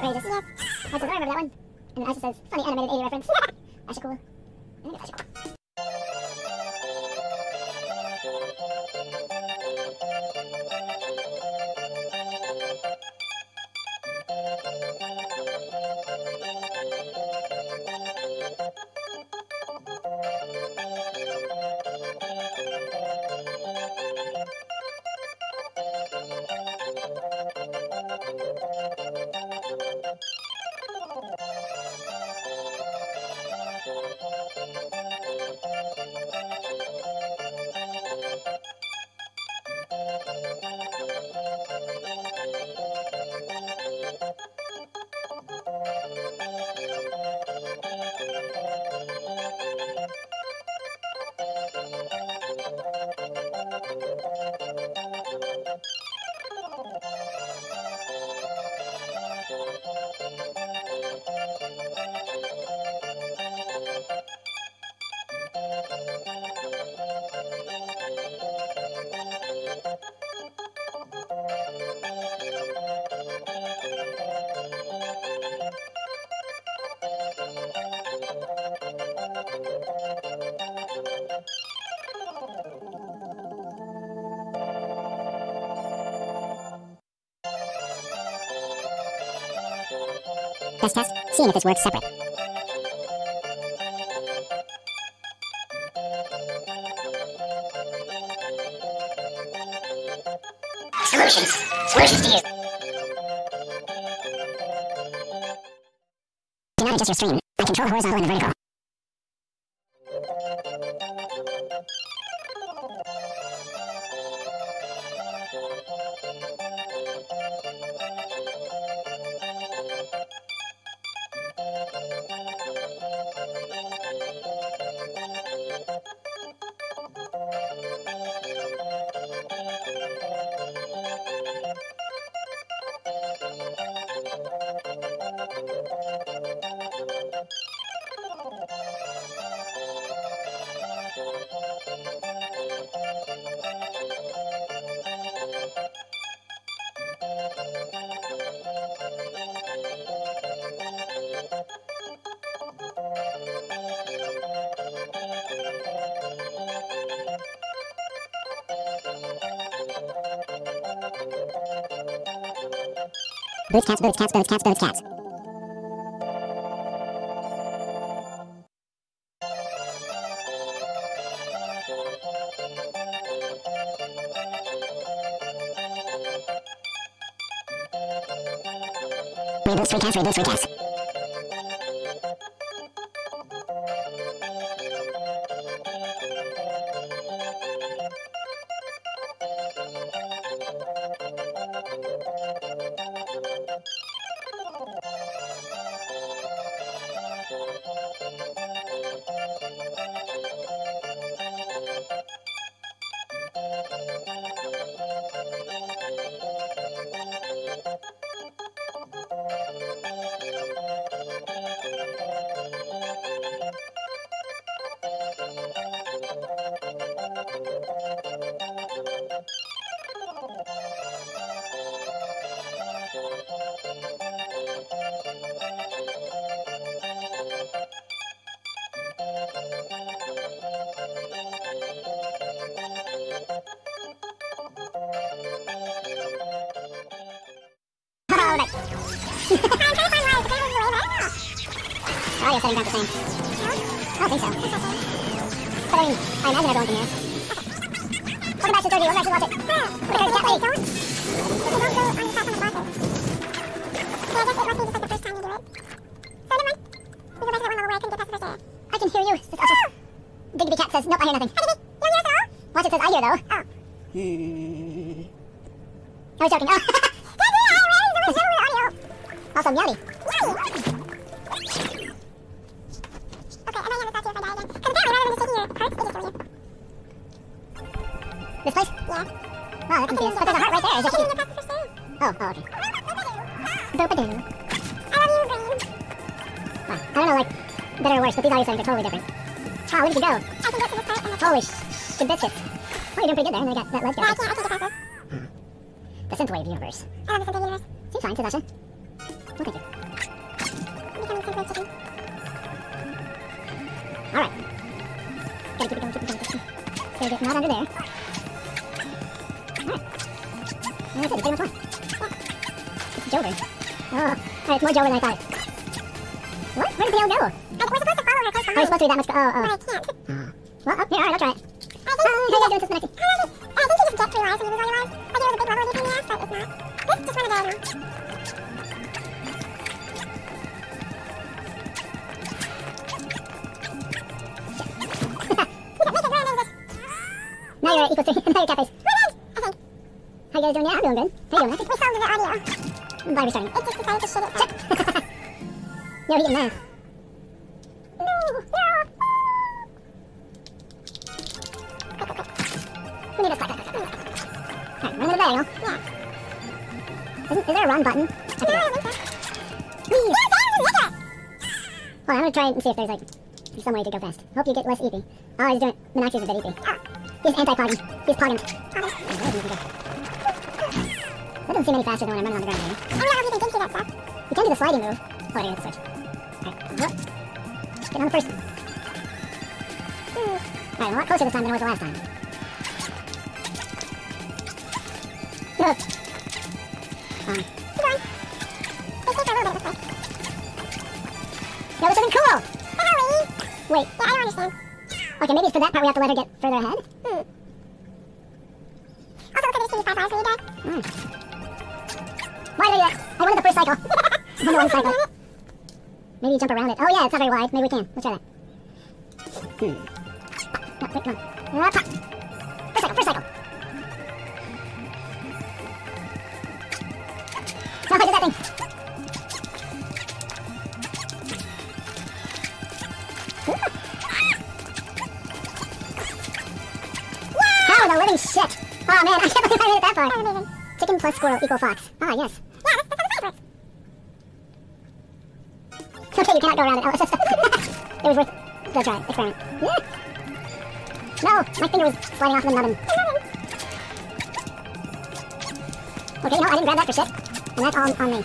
Speaker 1: truly outrageous.
Speaker 2: Yes.
Speaker 3: Test test. Seeing if this works separate.
Speaker 1: Solutions. Solutions to use. Do not adjust your stream. I control horizontal and vertical. Boots, cats, boots, cats, boots, cats, boots, cats. Reboots, free cats, reboots, free cats. Joking. Oh. also, Yachty. This place?
Speaker 2: Yeah.
Speaker 1: Wow, that's confused. But there's a heart right there. Is it cute? Oh, oh, okay. Boop-a-doo. I love you, Green. Huh. I don't know, like, better or worse, but these audio settings are totally different. Wow, where did you go? I can go to and the. Holy sh... Biscuits. Oh, you're doing pretty good there, and I got that ledge
Speaker 2: Yeah, I can't, I can't get this.
Speaker 1: The Synthwave universe.
Speaker 2: I love the Synthwave universe.
Speaker 1: Seems fine, says Asha. Well, thank you.
Speaker 2: Becoming Synthwave chicken.
Speaker 1: Alright. Gotta keep it going, keep it going, keep it going. Gotta get not under there. Alright. And that's it, there's oh, more. It's Jover. Oh, alright, it's more Jover than I thought. What? Where did the go?
Speaker 2: I, we're supposed to follow her close
Speaker 1: Oh, you're supposed to be that much. Oh, oh.
Speaker 2: But I
Speaker 1: oh.
Speaker 2: can't. Uh-huh.
Speaker 1: Well, oh, here, alright, I'll try it. Yo, he getting mad.
Speaker 2: No, no.
Speaker 1: Alright, run the diagonal.
Speaker 2: Yeah.
Speaker 1: Isn't, is there a run button?
Speaker 2: No. I think so. A
Speaker 1: Hold on, I'm gonna try and see if there's like some way to go fast. Hope you get less EP. Oh, he's doing Minoxidil is a bit EP.
Speaker 2: Oh,
Speaker 1: He's anti-pogging. He's pogging.
Speaker 2: got it.
Speaker 1: That doesn't seem any faster than when I'm running on the ground. Right?
Speaker 2: Oh, I don't you can that.
Speaker 1: You can do the sliding move. Oh, I gotta switch. Alright. Get on the first.
Speaker 2: Hmm.
Speaker 1: Alright, I'm a lot closer this time than I was the last time.
Speaker 2: Take a little bit
Speaker 1: cool! Wait,
Speaker 2: Yeah, I don't understand.
Speaker 1: okay, maybe it's for that part we have to let her get
Speaker 2: you
Speaker 1: jump around it. Oh yeah, it's not very wide. Maybe we can. Let's try that. Hmm. No, wait, come on. Ah, pop. First cycle, first cycle. Oh, I did that thing. How the living shit! Oh man, I can't believe I made it that far.
Speaker 2: That was amazing.
Speaker 1: Chicken plus squirrel equal fox. Ah, yes. You cannot go around it. Oh, it was worth the try, experiment. Yeah. No, my finger was sliding off the nubbin. Okay, no, I didn't grab that for shit. And that's all on me.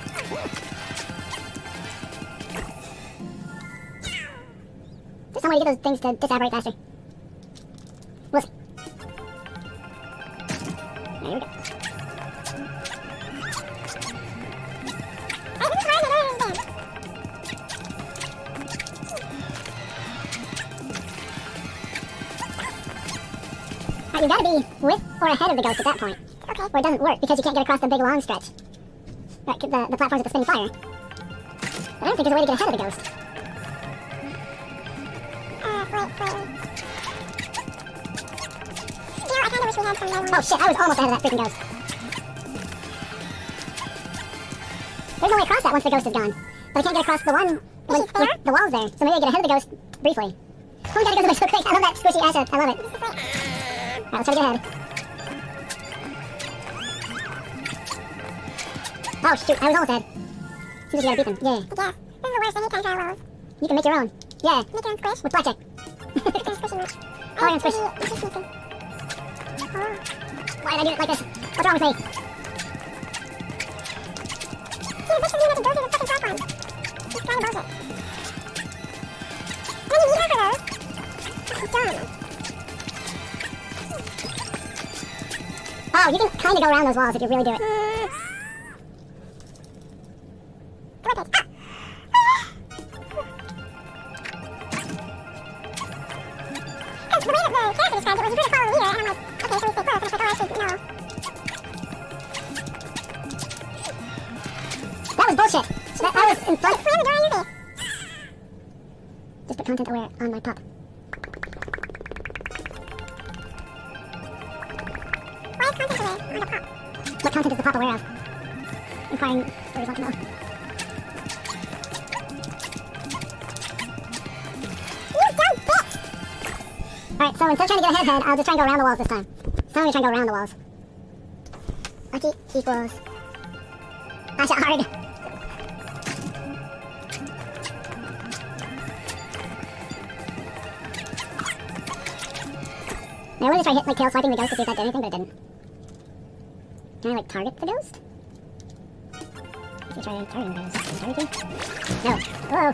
Speaker 1: There's some way to get those things to disaberrate faster. We'll see. There we go. Ahead of the ghost at that point.
Speaker 2: Okay.
Speaker 1: Or it doesn't work because you can't get across the big long stretch. Right, the, the platforms at the spinning fire. But I don't think there's a way to get ahead of the ghost.
Speaker 2: Uh, wait, wait. You know, I kind of wish we had some
Speaker 1: Oh shit, I was almost ahead of that freaking ghost. There's no way across that once the ghost is gone. But I can't get across the one when,
Speaker 2: Is it there?
Speaker 1: with the walls there. So maybe I get ahead of the ghost briefly. Oh my god, it goes away so quick. I love that squishy asset. I love it. Alright, let's try to get ahead. Oh shoot, I was almost ahead. Seems like you gotta beat them. Yeah.
Speaker 2: I guess. This is the worst anytime trial rolls.
Speaker 1: You can make your own. Yeah.
Speaker 2: Make your own squish.
Speaker 1: With blackjack.
Speaker 2: Make your own squishy one.
Speaker 1: Oh, squish.
Speaker 2: it's just sneaky. Oh.
Speaker 1: Why did I do it like this? What's wrong with me?
Speaker 2: See, the bitch doesn't even have to go through the fucking platform. It's kind of bullshit. Then you need her for those. Fucking dumb.
Speaker 1: Oh, you can kind of go around those walls if you really do it.
Speaker 2: Mm.
Speaker 1: I'll just try and go around the walls this time. So I'm gonna try and go around the walls. Archie equals... Asha hard. I wanted to try hit, like, tail swiping the ghost to see if that did anything, but it didn't. Can I, like, target the ghost? Let's try targeting the ghost. Target you? No. Whoa.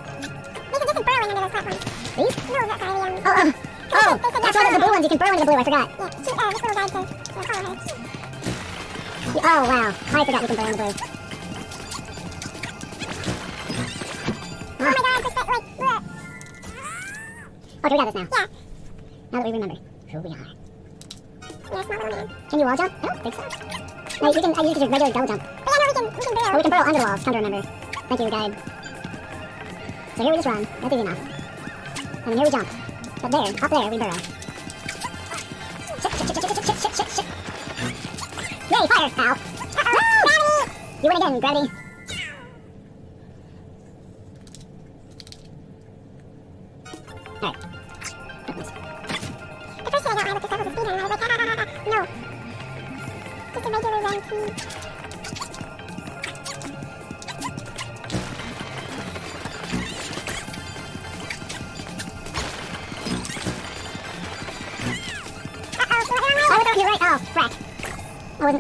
Speaker 2: There's a different burrowing under those platforms.
Speaker 1: These?
Speaker 2: No, that's the, um...
Speaker 1: Oh, oh. Oh, that's one of the blue ones. You can burrow into the blue. I forgot.
Speaker 2: Yeah, she, uh, this little guy says, yeah, follow her.
Speaker 1: Oh, wow. I forgot you can burrow into blue.
Speaker 2: Oh my god, this bit, like, bleh.
Speaker 1: Okay, we got this now.
Speaker 2: Yeah.
Speaker 1: Now that we remember who we are.
Speaker 2: Yeah, small little man.
Speaker 1: Can you wall jump? I don't think so. No, you can, uh, you can just regular double jump.
Speaker 2: But yeah, no, we can, we can burrow.
Speaker 1: we can burrow under the walls. Come to remember. Thank you, guide. So here we just run. That's easy enough. And then here we jump. But there, up there, we burrow. Shit. Yay, fire! Ow.
Speaker 2: Uh-oh, gravity!
Speaker 1: You win again, gravity.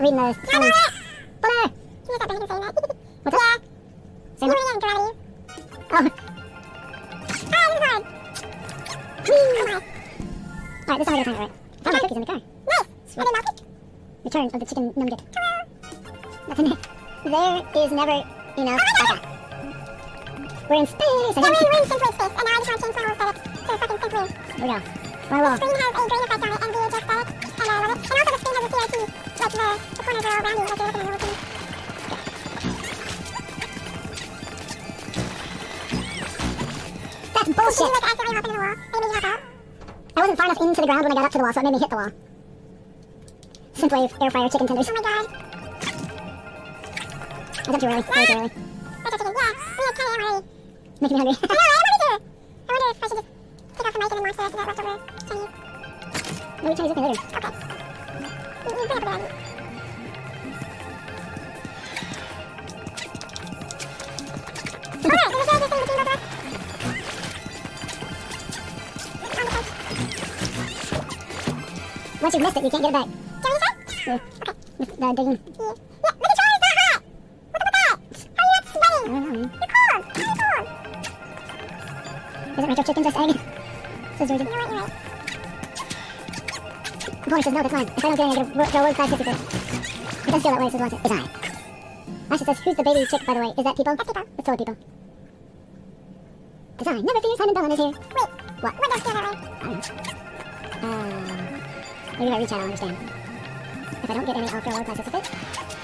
Speaker 1: Reading the
Speaker 2: No, no,
Speaker 1: signs.
Speaker 2: no. Can you stop saying that?
Speaker 1: What's
Speaker 2: yeah.
Speaker 1: up? Say
Speaker 2: You
Speaker 1: what?
Speaker 2: win again, gravity.
Speaker 1: Oh,
Speaker 2: Ah, this is hard.
Speaker 1: Alright, this time I gotta time it right. Cookies in the car.
Speaker 2: Nice. Are they melted?
Speaker 1: Return of the chicken nugget. Nothing there. There is never enough
Speaker 2: wall,
Speaker 1: so it made me hit the wall. Synthwave air fryer chicken tenders.
Speaker 2: Oh my god.
Speaker 1: I jumped too early. Way too early.
Speaker 2: That's chicken. Yeah, we 10 a.m. already.
Speaker 1: Making me hungry.
Speaker 2: I know, I wanted to. I wonder if I should just take off the mic and then rest of that leftover Chinese.
Speaker 1: Maybe Chinese with me later.
Speaker 2: Okay. You, you bring up a good idea. Alright, so we share this thing between both of us.
Speaker 1: Once you've missed it, you can't get it back.
Speaker 2: Can we say?
Speaker 1: Yeah.
Speaker 2: Okay.
Speaker 1: The digging.
Speaker 2: Yeah. Yeah, but the char is not hot! What's up that? How are you not sweating?
Speaker 1: I don't know.
Speaker 2: You're cold! How are you cold?
Speaker 1: Isn't retro chicken just egg? Says Georgie.
Speaker 2: You're right, you're right.
Speaker 1: Corner says no, that's mine. If I don't get any, I get a wo- world class 50 for it. It doesn't feel that way, so watch it. It's I. Ashley says, who's the baby chick, by the way? Is that people?
Speaker 2: That's people.
Speaker 1: That's totally people. Design. Never fears Simon Dolan is here.
Speaker 2: Wait,
Speaker 1: What?
Speaker 2: what does feel that way?
Speaker 1: I don't know. Uh, maybe I reach out, I'll understand. If I don't get any, I'll throw world class 50 for it.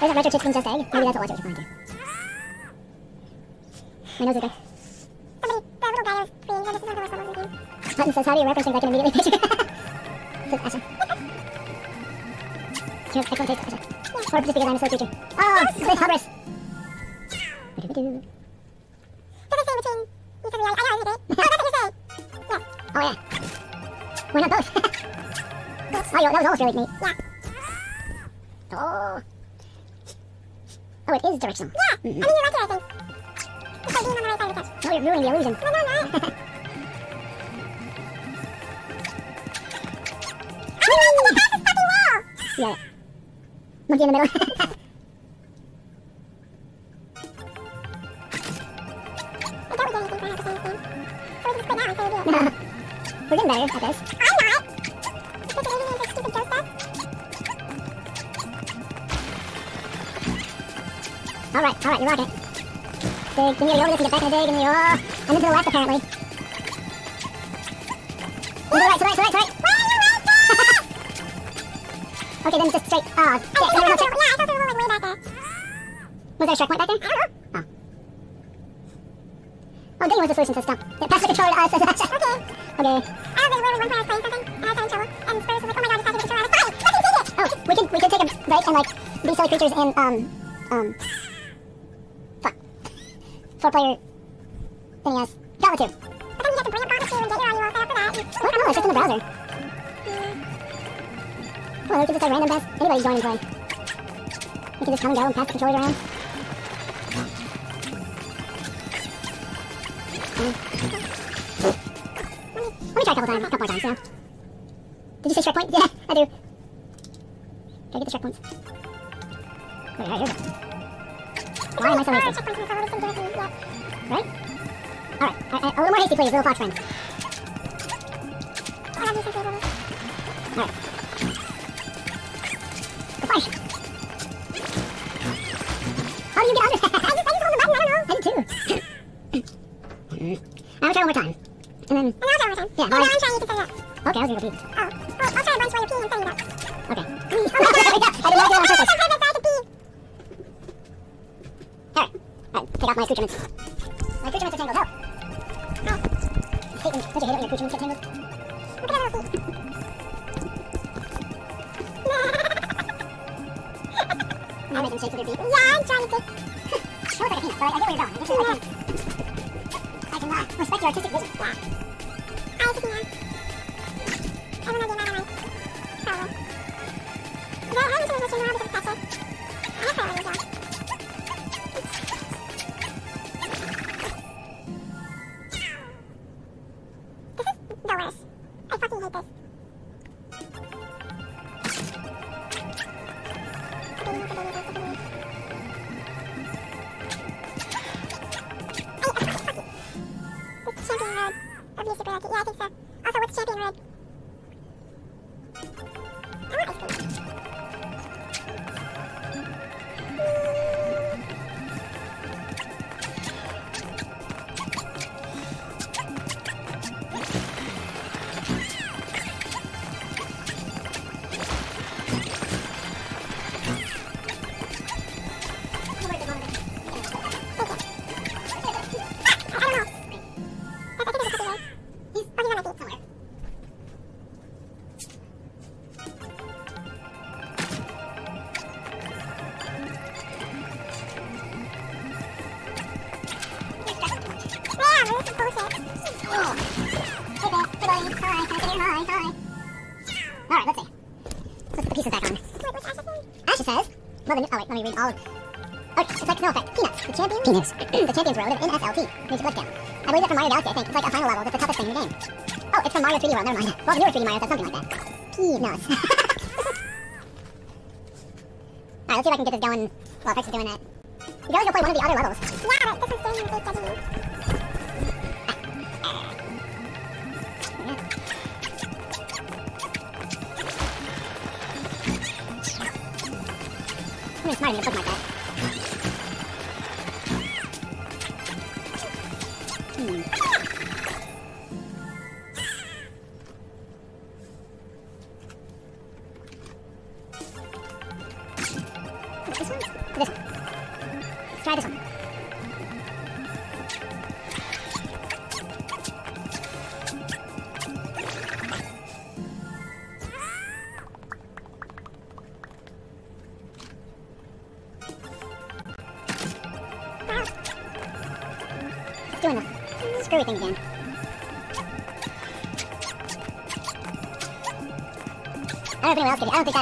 Speaker 1: There's that retro chick from Just Egg. Maybe that's what watch it should find too. My nose is good.
Speaker 2: Somebody, the little guy was green, and this is not the worst level of the game.
Speaker 1: Hutton says, how do you reference things I can immediately picture? says Asha. She has excellent taste, Asha. Or just because I'm a slow creature. Oh, Space Hubris! Ba-do-ba-doo.
Speaker 2: Does it say between you said the I know, is it great? Oh, that's what you're saying. Yes.
Speaker 1: Oh, yeah. Why not both? oh, yeah, that was almost really neat.
Speaker 2: Yeah.
Speaker 1: Oh. Oh, it is directional.
Speaker 2: Yeah. I mean, you like it, I think. It's like being on the right side of the couch.
Speaker 1: Oh, you're ruining the illusion.
Speaker 2: No, no, no. I would like to get past this fucking wall!
Speaker 1: Yeah. Monkey in the middle.
Speaker 2: We get anything for half a second. So we can split now and say we do it.
Speaker 1: We're getting better at this.
Speaker 2: I'm not!
Speaker 1: Alright, alright, you're rocking it. Dig, give me over this and get back in the dig, and the oh. And then to the left, apparently. To the right, to the right, to the right, to the right.
Speaker 2: Are you
Speaker 1: Okay, then just straight. Oh,
Speaker 2: I
Speaker 1: shit.
Speaker 2: thought
Speaker 1: No, no,
Speaker 2: there
Speaker 1: no,
Speaker 2: was-
Speaker 1: check.
Speaker 2: yeah, I thought there was like way back there.
Speaker 1: Was there a shark point back there?
Speaker 2: I don't know.
Speaker 1: Oh. Oh, digging was the solution to the stump. Yeah, Pass the controller to us.
Speaker 2: Okay.
Speaker 1: Okay.
Speaker 2: I was where one player was playing something, and I was having trouble, and Spurs was like, oh my god, just pass the controller. I was like, fine, let me take it!
Speaker 1: Oh, we could we could take a break and like be silly creatures in um um four player thing as Gala 2.
Speaker 2: But then you have to bring up Gauntlet 2 and get your all set that.
Speaker 1: What? No, it's just in the browser.
Speaker 2: Yeah.
Speaker 1: Well, we could just like random pass anybody join and play. We can just come and go and pass the controllers around. Hmm. Let me try a couple times, a couple more times, yeah. Did you say shark point? Yeah, I do. Gotta get the points. Wait, right, here we go. Why am I so hasty?
Speaker 2: checkpoints in the server, we can give it to you, yeah.
Speaker 1: Right? Alright, a little more hasty, please, little fox friends.
Speaker 2: I love you since we were-
Speaker 1: Alright. The. How do you get under? I just, I just hold the button, I don't know. I did too. I'm gonna try one more time. And then,
Speaker 2: And now I'll try one more time.
Speaker 1: Yeah,
Speaker 2: Oh, now. I'm trying, you oh, oh, can it up.
Speaker 1: okay, I was gonna go pee.
Speaker 2: Oh. Well, I'll try it once while you're peeing and setting it up.
Speaker 1: Okay.
Speaker 2: Oh!
Speaker 1: I did not do that on purpose.
Speaker 2: I can pee.
Speaker 1: Alright. Alright, take off my accoutrements. My accoutrements are tangled.
Speaker 2: Hi.
Speaker 1: Hate when, don't you hate it when your accoutrements get tangled?
Speaker 2: Look at feet.
Speaker 1: I'm making shakes with your feet.
Speaker 2: Yeah, I'm trying to.
Speaker 1: That looks like a peanut, but I, I get where you're going. I I I can uh, respect your artistic vision. Let me read all. Okay, it's like no effect. Peanuts. The champions.
Speaker 3: Peanuts.
Speaker 1: the champions road of NSLT. Music lift down. I believe it's from Mario Galaxy. I think it's like a final level. It's the toughest thing in the game. Oh, it's from Mario 3D World. Never mind. Well, the newer 3D Mario says something like that. Peanuts. Alright, let's see if I can get this going. Well, Fix is doing that.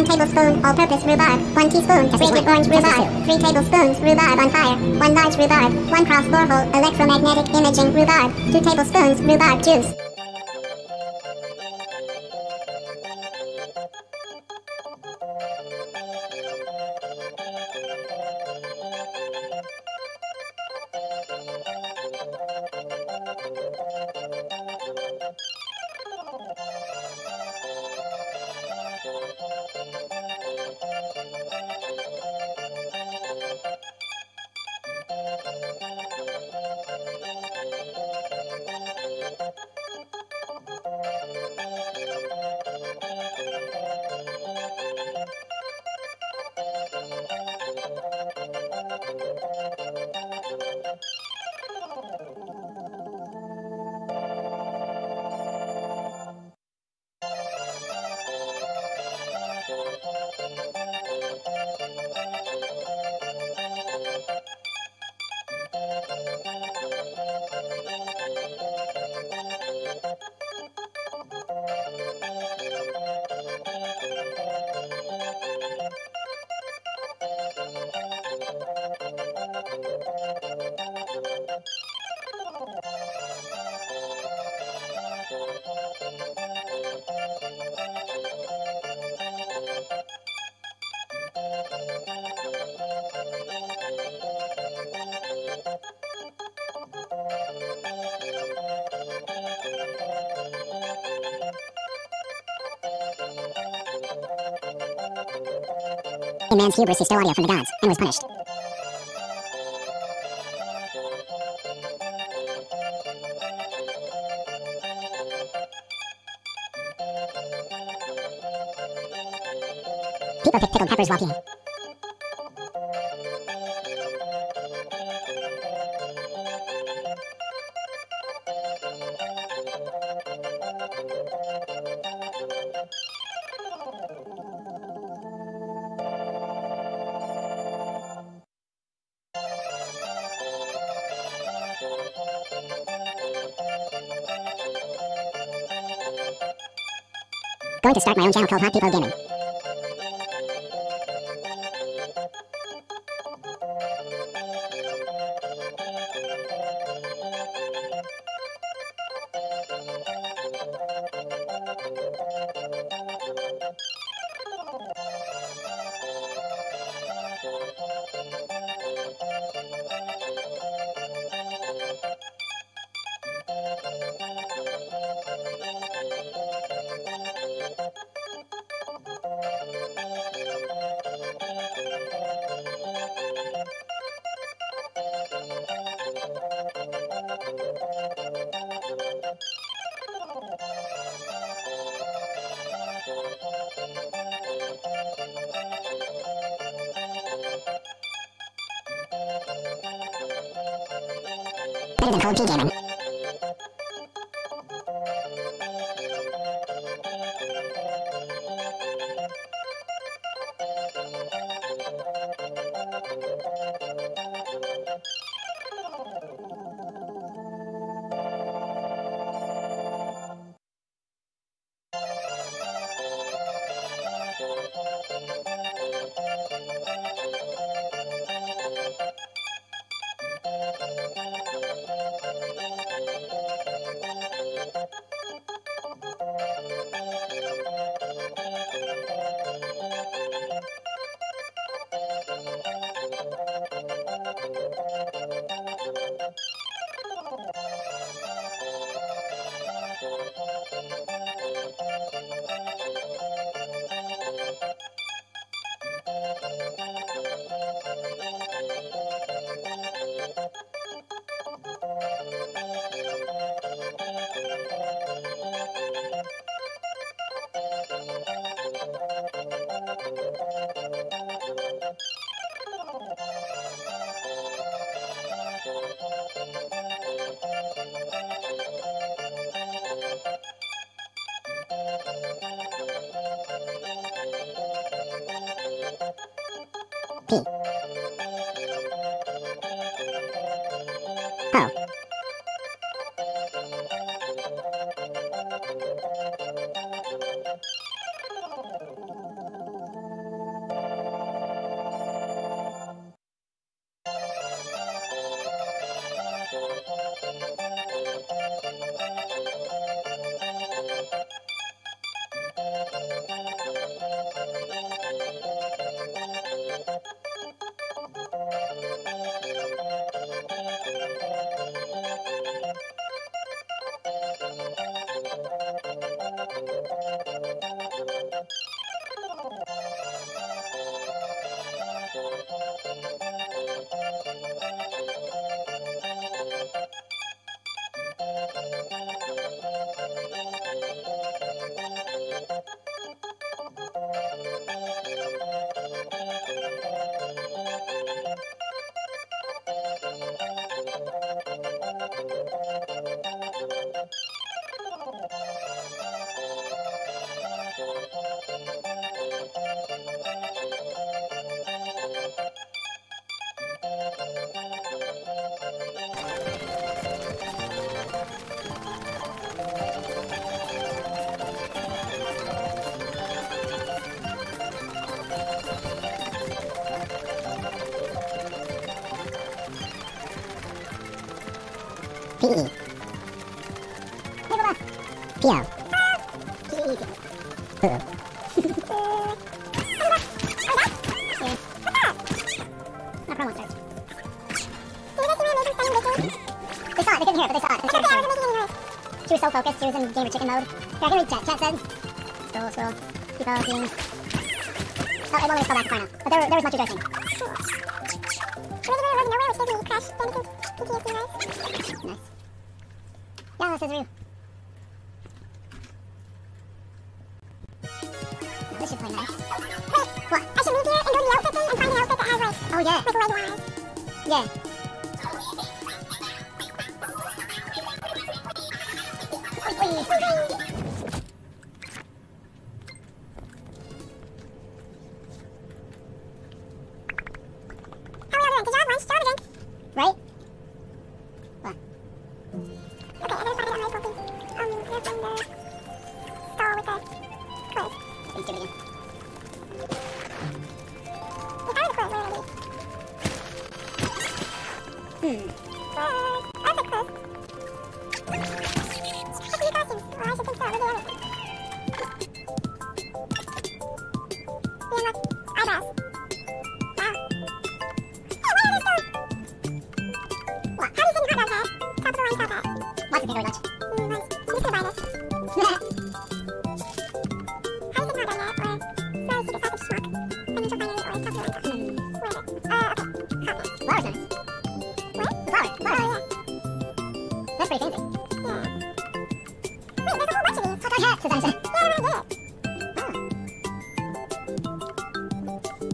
Speaker 3: 1 tablespoon all-purpose rhubarb, 1 teaspoon grated orange rhubarb, 3 tablespoons rhubarb on fire, 1 large rhubarb, 1 cross borehole electromagnetic imaging rhubarb, 2 tablespoons rhubarb juice. Man's hubris he stole audio from the gods and was punished. People pick pickled peppers while peeing. Going to start my own channel called Hot People Gaming.
Speaker 2: together. gamer chicken mode. Here, I can read chat. Chat said... Scroll, scroll. Keep out, Oh, it won't let us call back to final, But there, there was much rejoicing.
Speaker 5: pretty
Speaker 2: fancy. Yeah.
Speaker 5: Wait, there's a whole bunch of
Speaker 2: these. Yeah,
Speaker 5: hmm. I get it. Oh.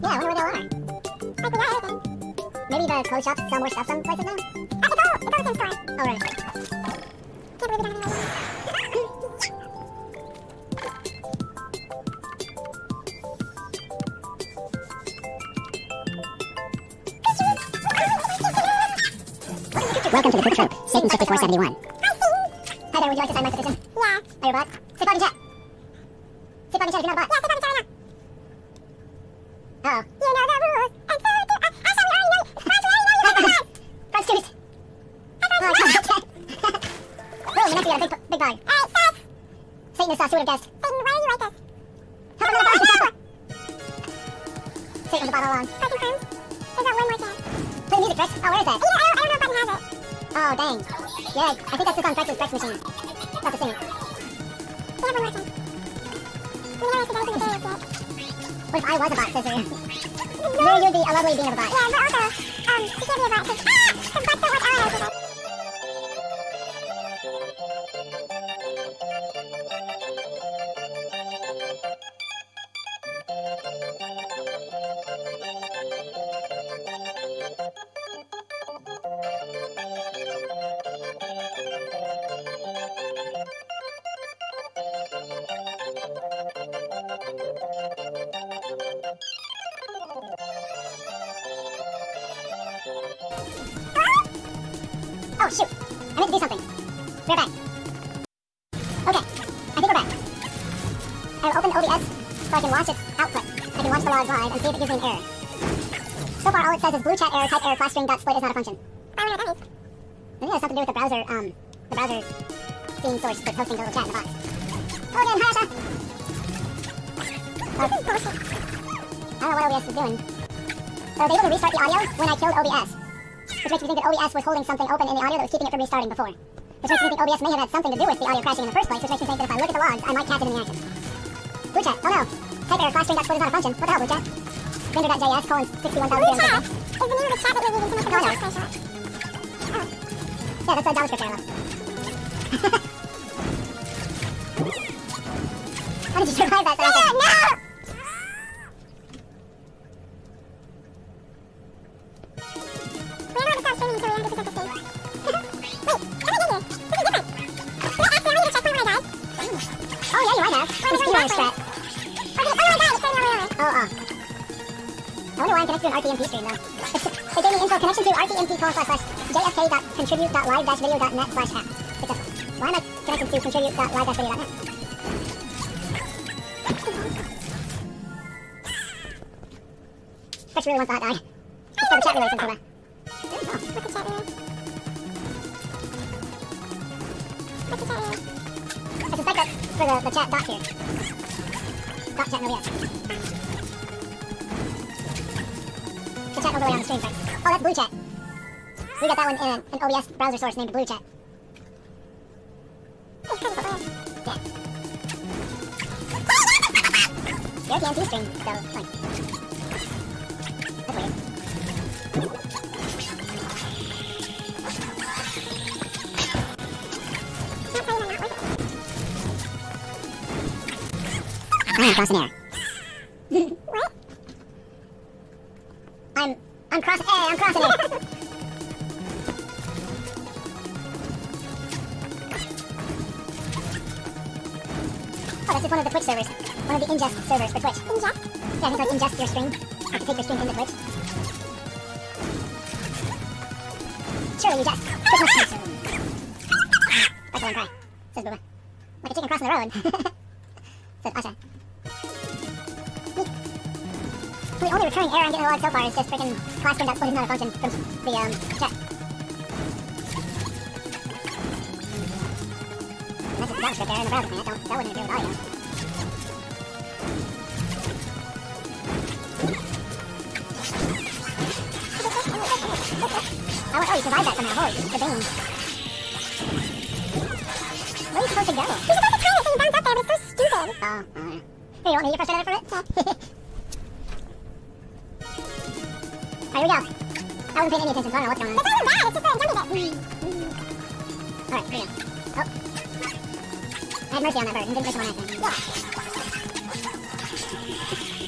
Speaker 5: Yeah, I wonder where
Speaker 2: they
Speaker 5: all
Speaker 2: are. Like,
Speaker 5: we
Speaker 2: got
Speaker 5: everything.
Speaker 1: Maybe the clothes shop sell more stuff some places now?
Speaker 2: Uh, it's all, it's all the same store.
Speaker 1: Oh, right.
Speaker 2: Can't believe we
Speaker 3: Welcome to the quick. 5471.
Speaker 1: Hi there, would you like to sign my petition?
Speaker 2: Yeah.
Speaker 1: Are you a bot? Say
Speaker 2: back and chat. Say back and
Speaker 1: chat
Speaker 2: if
Speaker 1: you're not a bot.
Speaker 2: Yeah,
Speaker 1: holding something open in the audio that was keeping it from restarting before. Which makes me think OBS may have had something to do with the audio crashing in the first place, which makes me think that if I look at the logs, I might catch it in the action. Blue chat, oh no. Type error, class string dot split is not a function. What the hell, Blue chat? Render.js colon 61,000.
Speaker 2: Blue chat is the name of the chat that you're using to make the
Speaker 1: Oh, no.
Speaker 2: blue chat screenshot.
Speaker 1: Yeah, that's a JavaScript source named blue. Yeah. So, like. That's weird.
Speaker 2: Not telling them not worth
Speaker 3: I am crossing air.
Speaker 2: What?
Speaker 1: I'm, I'm crossing, hey, I'm crossing it. Just one of the Twitch servers. One of the ingest servers for Twitch.
Speaker 2: Ingest?
Speaker 1: Yeah, I think like ingest your stream. Have take your stream into Twitch. Surely you just. That's one cry. Says Booba. Like a chicken crossing the road. Says Asha. The only recurring error I'm getting a lot so far is just freaking class string dot split is not a function from the um chat. That's just a JavaScript error in the browser thing. That, don't, that wouldn't interfere with audio. I went, oh, you survived that somehow. Holy, the bane. Where are you supposed to go?
Speaker 2: You're supposed to time it so you bounce up there, but it's so stupid.
Speaker 1: Oh, uh, here, you want me to get frustrated for it? Alright, here we go. I wasn't paying any attention, so I don't know what's going on.
Speaker 2: It's not even bad, it's just a jumpy bit.
Speaker 1: Alright, here we go. Oh. I had mercy on that bird and didn't miss him on accident.
Speaker 2: Yeah.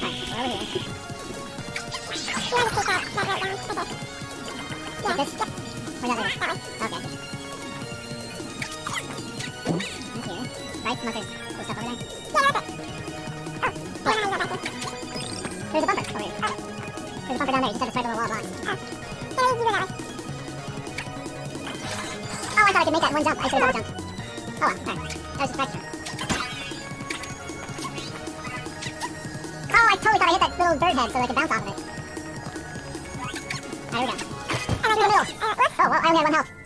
Speaker 1: Alright, we're over here.
Speaker 2: Want to take that, that route down. Get.
Speaker 1: Okay. Right? Unless there's cool over there.
Speaker 2: Yeah! Oh!
Speaker 1: There's a bumper over here.
Speaker 2: Oh.
Speaker 1: There's a bumper down there. You just have to slide the wall on.
Speaker 2: Oh.
Speaker 1: Oh, I thought I could make that one jump. I should have double jumped. Oh well, alright. That was distraction. Oh, I totally thought I hit that little bird head so I could bounce off of it. Alright, here we go well, I only had one health.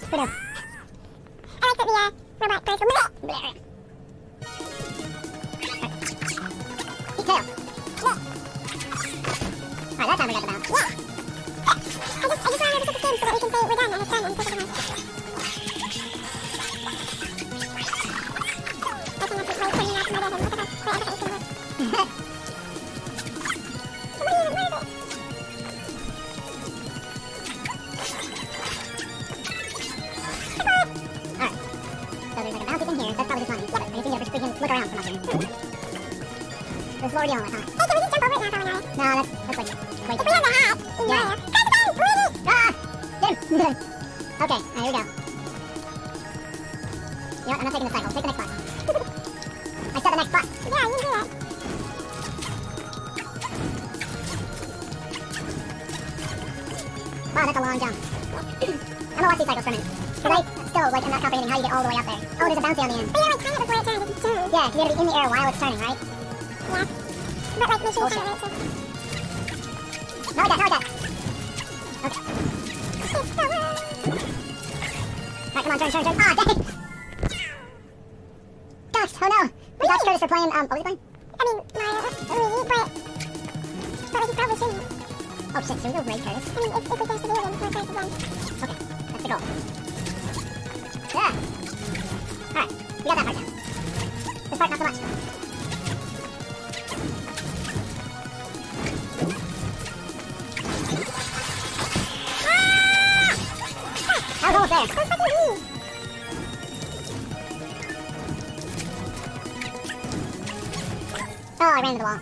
Speaker 1: Oh,
Speaker 2: I
Speaker 1: ran into the wall.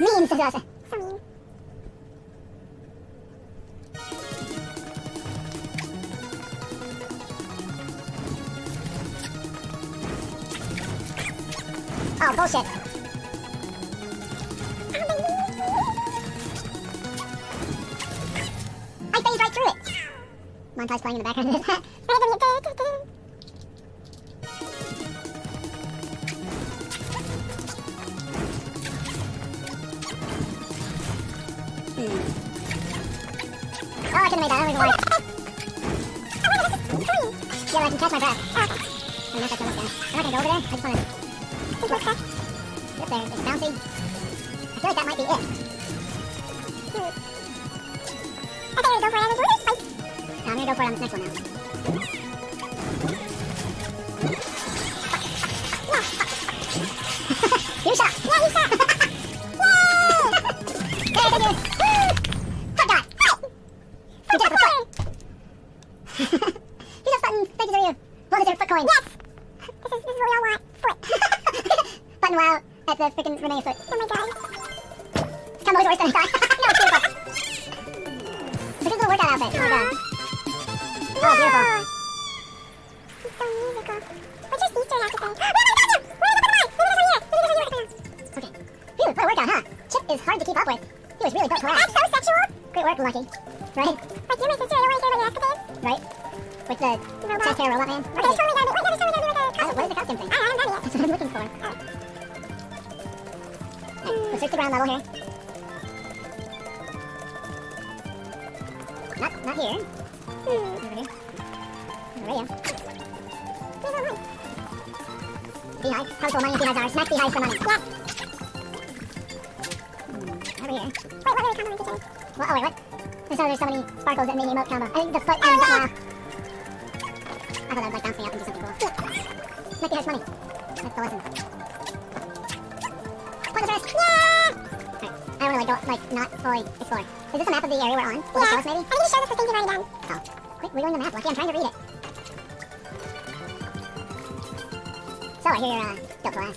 Speaker 1: Mean, Sasasa.
Speaker 2: So mean.
Speaker 1: Oh, bullshit. I phased right through it. Montage playing in the background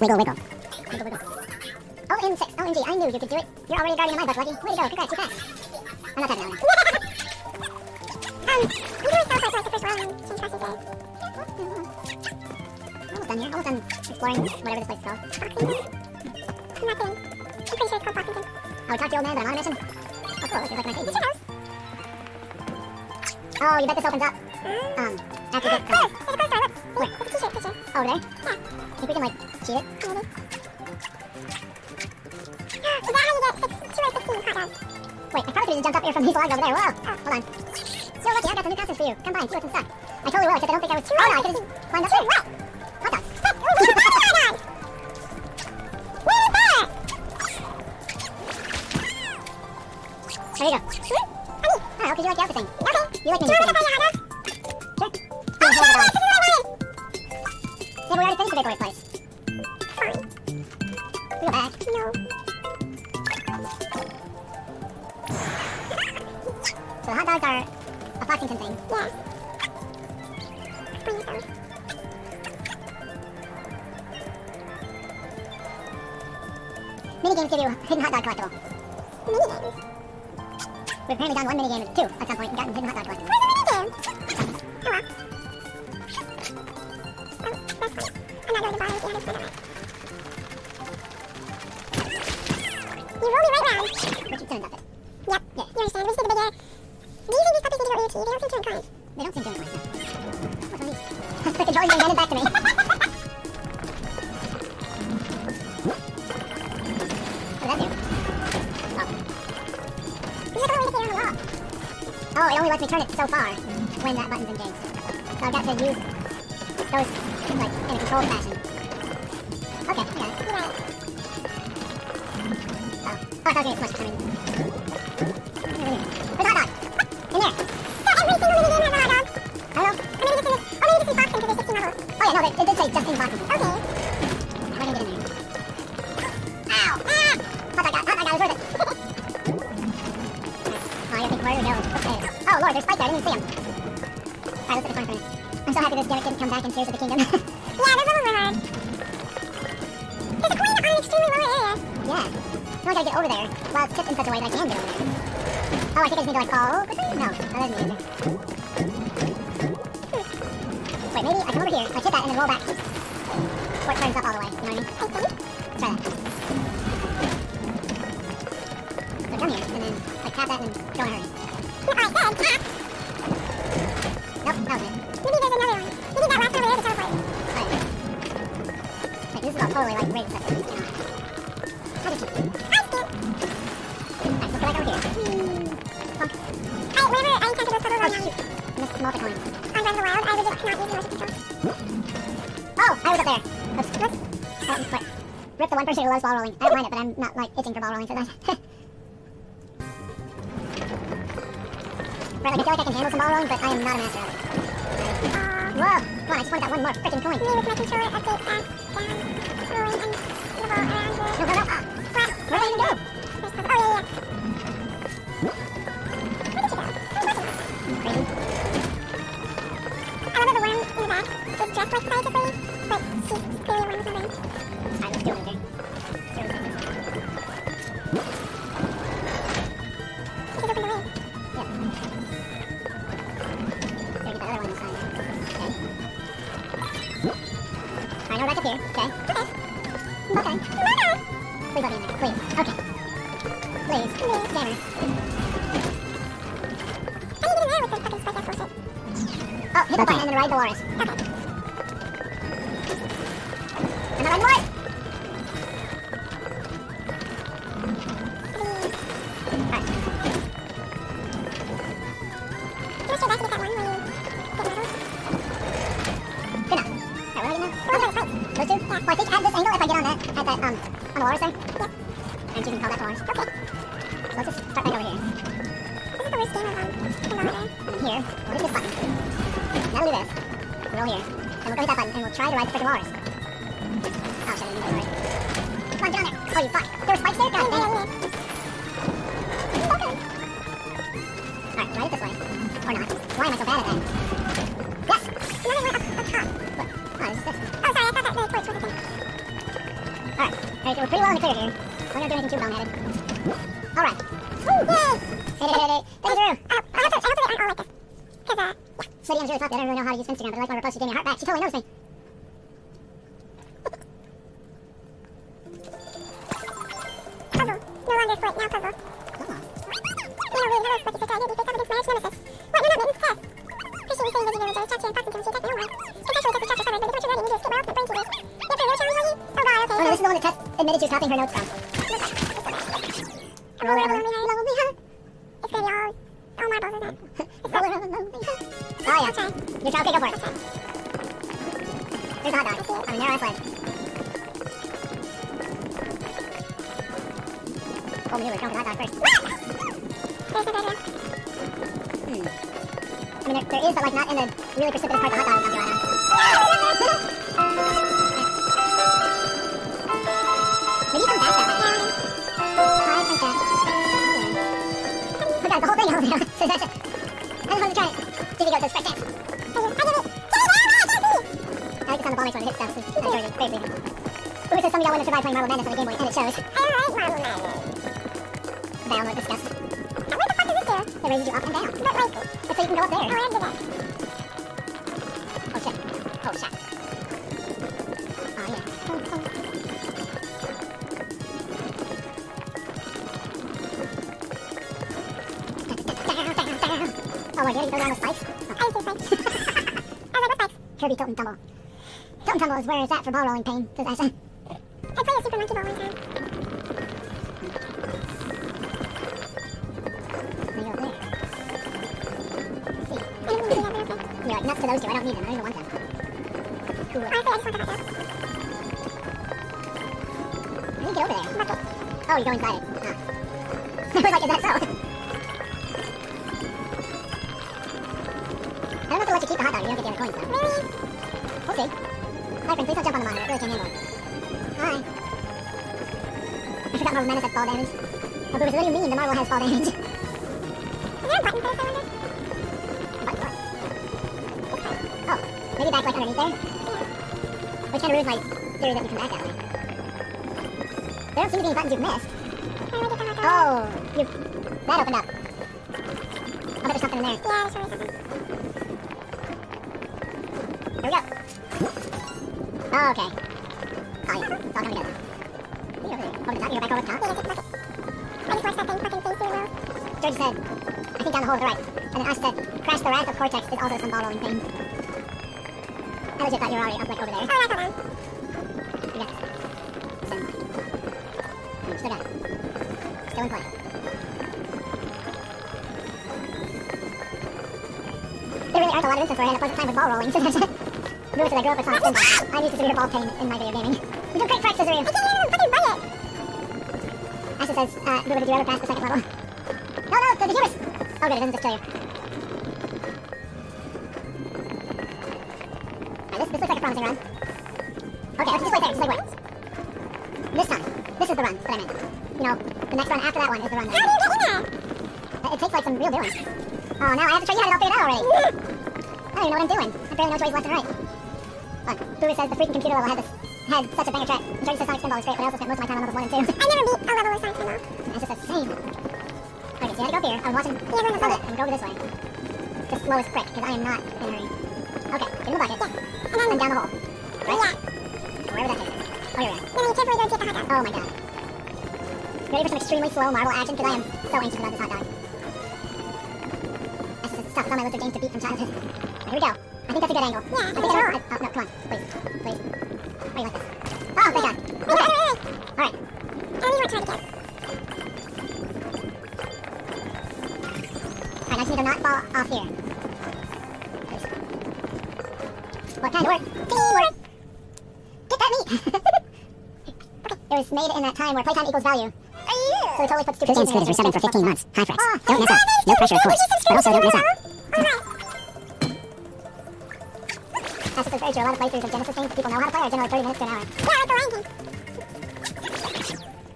Speaker 1: Wiggle, wiggle. Wiggle, wiggle. OM6, OMG, I knew you could do it. You're already guarding my butt, Lucky. Way to go, congrats, you passed. I'm not that one.
Speaker 2: Um, I'm doing South Park like the first round, change classes day. Mm-hmm.
Speaker 1: Almost done here, almost done exploring whatever this place is called.
Speaker 2: Boxington? I'm pretty sure it's called Boxington.
Speaker 1: I would talk to your old man, but I'm on a mission. Oh cool, this is like my thing.
Speaker 2: Did you know?
Speaker 1: Oh, you bet this opens up.
Speaker 2: fine. See
Speaker 1: what's. I totally will, I don't think I was
Speaker 2: too.
Speaker 1: Minigames give you hidden hot dog collectible.
Speaker 2: Minigames?
Speaker 1: We've apparently done one minigame, two at some point, and gotten hidden hot dog collectible.
Speaker 2: Where's the minigame? Hello. Um, that's great. I'm not going to bother with the other stuff. You roll me right around.
Speaker 1: Which you said about it.
Speaker 2: Yep.
Speaker 1: Yeah.
Speaker 2: You understand. We just need a big, uh... Do you think these puppies need to go AT? They don't seem to inclined.
Speaker 1: They don't seem to inclined. What's on these? the controller's handed back to me. lets me turn it so far when that button's engaged. So I've got to use those like in a controlled fashion. Okay, Yeah. got.
Speaker 2: You.
Speaker 1: Oh, I thought I was gonna. I mean. I'm not like itching for ball rolling, for that. Alright, so we're pretty well in the clear here. We're not doing anything too wrong-headed. Alright.
Speaker 2: Yay!
Speaker 1: Thank you, Drew.
Speaker 2: Oh, I have to, I have to all like this. Cause,
Speaker 1: uh, yeah. Lydia's really popular. I don't really know how to use Instagram, but I like one her posts. She gave me a heart back. She totally knows me.
Speaker 2: puzzle. No longer split, now puzzle. Oh. No, no, no Oh.
Speaker 1: Oh no, this is the one that Tess admitted she was copying her notes from.
Speaker 2: Roller of a lonely heart.
Speaker 1: Lonely heart.
Speaker 2: It's gonna be all, all marbles, isn't it?
Speaker 1: Roller of a lonely heart. Oh yeah.
Speaker 2: Okay.
Speaker 1: Your child, okay, go for it. There's a hot dog. On a narrow ass ledge. Oh, were going for the hot dog first.
Speaker 2: There's the bedroom.
Speaker 1: Hmm. I mean, there, there is, but like not in the really precipitous part of the hot dog is not right Oh god, the whole thing over there. So that's it. I just wanted to try it. See if you go to the first dance. I like the sound the ball makes when it hits stuff. So that's really crazy. Ooh, it says some of y'all women survived playing Marble Madness on the Game Boy, and it shows. I like Marble Madness. Download disgust. It raises you up and down. It's so you can go up there. Oh And Tumble. Tilt and Tumble is where it's at for ball rolling pain, says. I had a pleasant time with ball rolling, a... Ruth said I grew up with Sonic Spinball. I'm used to severe ball pain in my video gaming. You do great practice, Ryu. Asha says, uh, Ruben, did you ever pass the second level? No, no, the, the hubris! Oh, good, it doesn't just kill you. The same. Okay, so you had to go up here. I was watching yeah, the and go over this way. Just slow as frick, because I am not in a hurry. Okay, get in the bucket. Yeah. And then down the hole. Right? Wherever that takes us. Oh, you're right. Oh my god. You ready for some extremely slow marble action? Because I am so anxious about this hot dog. That's just stuff. On my list of games to beat from childhood. Here we go. I think that's a good angle. Yeah, I think I, I, oh, no, come on. Please. Please. You like this? Off here. What kind of work? Teamwork! Get that meat! it was made in that time where playtime equals value. So we totally put stupid cheese in
Speaker 3: creators were subbing for 15 months. High fives.
Speaker 1: Oh,
Speaker 3: Don't mess up. No pressure, of course. But also don't mess up.
Speaker 1: That's just very true. A lot of playthroughs of Genesis games people know how to play are generally 30 minutes to an hour.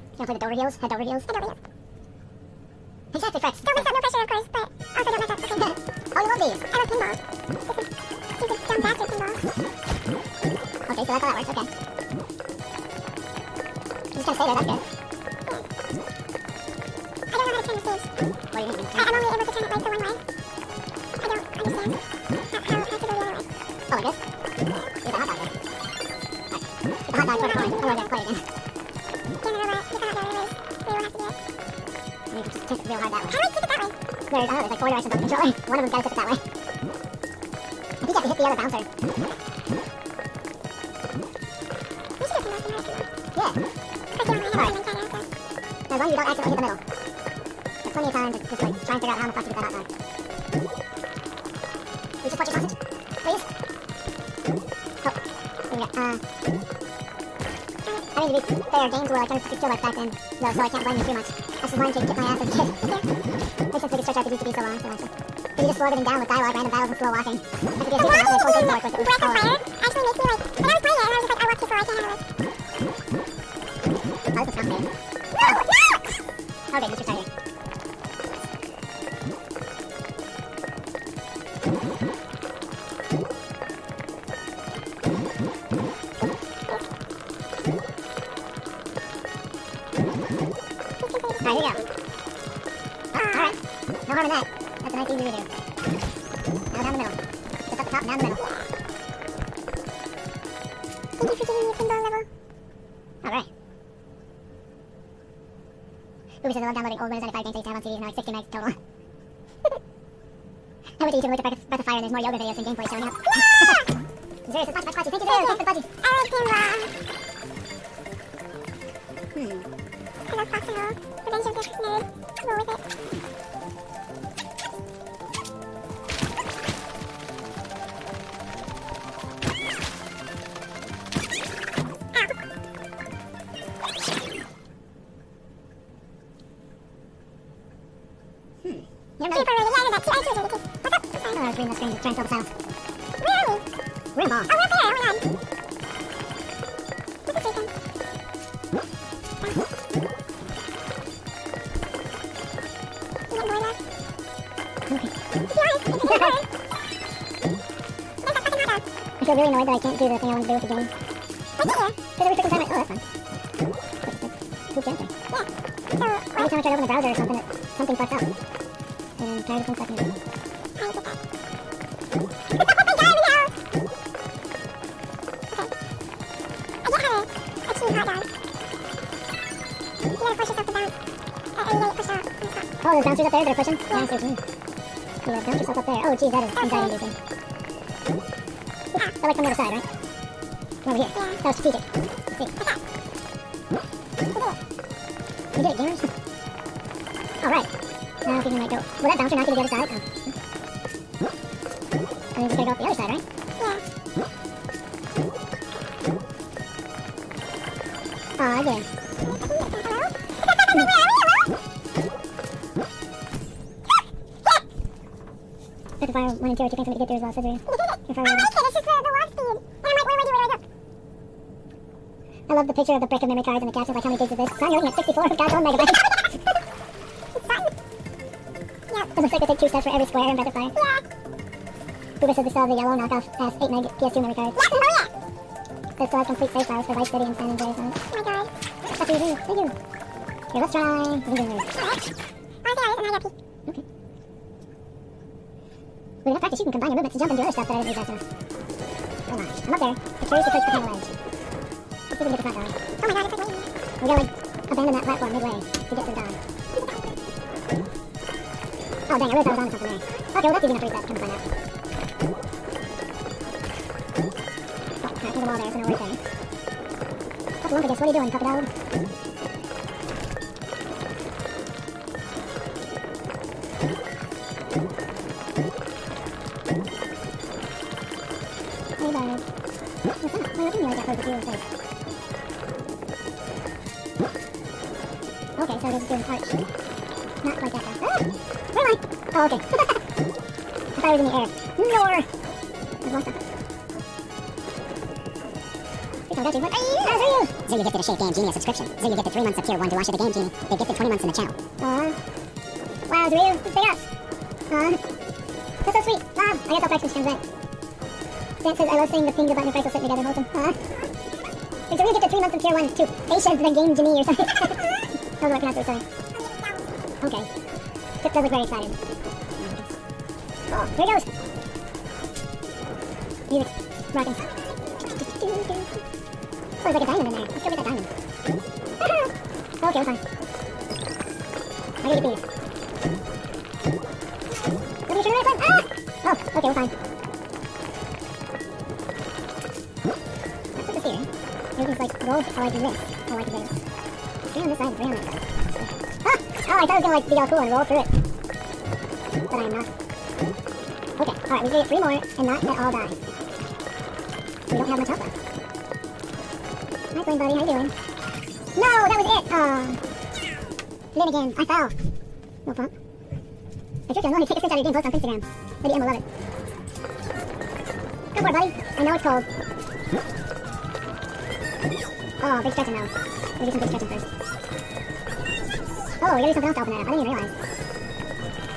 Speaker 1: You wanna play the Dover Heels? Head Over Heels? Exactly, unassisted kill back then, though, so I can't blame you too much. I just wanted to kick my ass as a kid. Makes sense we could stretch out the to be so long, so it. If you just slow everything down with dialogue, random battles, and slow walking. I could a there, full game work with it.
Speaker 2: Of
Speaker 1: Oh,
Speaker 2: I
Speaker 1: downloading old Windows 95 games each time on CDs, now like 60 megs total. I went to YouTube and looked at Breath of Fire and there's more yoga videos and gameplay showing up. Every time I try to open the browser or something, it, something fucks up. And then try to open something.
Speaker 2: How do you get that? oh my god! Okay. I get how to achieve hot dog. You gotta force yourself to bounce. Uh, and you gotta push out on the top.
Speaker 1: Oh, there's bouncers up there that are pushing? Yeah, I see what you mean. Yeah, bounce yourself up there. Oh, geez, that is anxiety inducing. But like from the other side, right? From over here.
Speaker 2: Yeah.
Speaker 1: That was strategic. Let's see.
Speaker 2: You did it.
Speaker 1: We did it, gamers. We can like go... Will that bouncer knock you to the other side? Oh. I mean, gotta go up the other side, right?
Speaker 2: Yeah.
Speaker 1: Aw, yeah. That's fire one and two are too painful to get through as well, so
Speaker 2: I I'm do I
Speaker 1: love the picture of the brick of memory cards and the captions like how many gigs is this? Son, you're looking at 64 of own megabytes. Like they take two steps for every square in Breath of Fire.
Speaker 2: Yeah.
Speaker 1: Uber says they still have the yellow knockoff as 8 meg PS2 memory cards.
Speaker 2: Yeah. Oh yeah.
Speaker 1: They still have complete save files for Vice City and San Andreas on it.
Speaker 2: Oh my god.
Speaker 1: That's what you do. They do. Here, let's try.
Speaker 2: Alright. Oh, there it is. And I got pee.
Speaker 1: Okay. With enough practice, you can combine your movements to jump and do other stuff that I didn't read that fast. Come on. I'm up there. I curiously push the panel edge. Let's see if we can get this not die.
Speaker 2: Oh my god, it's like waiting.
Speaker 1: We gotta like abandon that platform midway to get to the dog. Oh dang, I realized I was on something there. Okay, well that's easy. Oh, crap, there's a wall there, so no worries there. What's Lumpicus? What are you Dog? Hey, bud. What's that? Why looking at me like that, Puppy? You face. Okay, so this is doing arch. Not Oh, okay. I thought I was in the air. Nor! There's one stuff. Don't got you. What you? Who are you?
Speaker 3: Zillion gifted a Shave Game Genie a subscription. Zillion gifted 3 months of tier 1 to watch the Game Genie. They gifted 20 months in the channel.
Speaker 1: Aw. Wow, Drew, big ups. Aw. That's so sweet. Wow, I guess I'll practice streams that. Dan says, I love seeing the finger button and Frank will sit together wholesome. Aw. Did Drew get the 3 months of tier 1 to Patience the Game Genie or something? that was what I pronounced it, sorry. Okay. Chip does look very excited. Here goes. Music. Rockin'. Oh, there's like a diamond in there. Let's go get that diamond. okay, we're fine. I gotta get these. Let me turn around, Ah! Oh, okay, we're fine. Let's put this here. And like roll I do this. I do this. Stay this side, stay on that. Ah! Oh, I thought it was gonna like be all cool and roll through it. But I'm not. Alright, we get three more and not let all die. We don't have much health left. Hi, Flame Buddy, how you doing? No, that was it! Oh. Then again, I fell. No pump. You, let me take a screenshot of your game post on Instagram. Maybe Emma will love it. Go for it, buddy. I know it's cold. Oh, big stretching now. We'll do some big stretching first. Oh, we gotta do something else to open that up. I didn't even realize.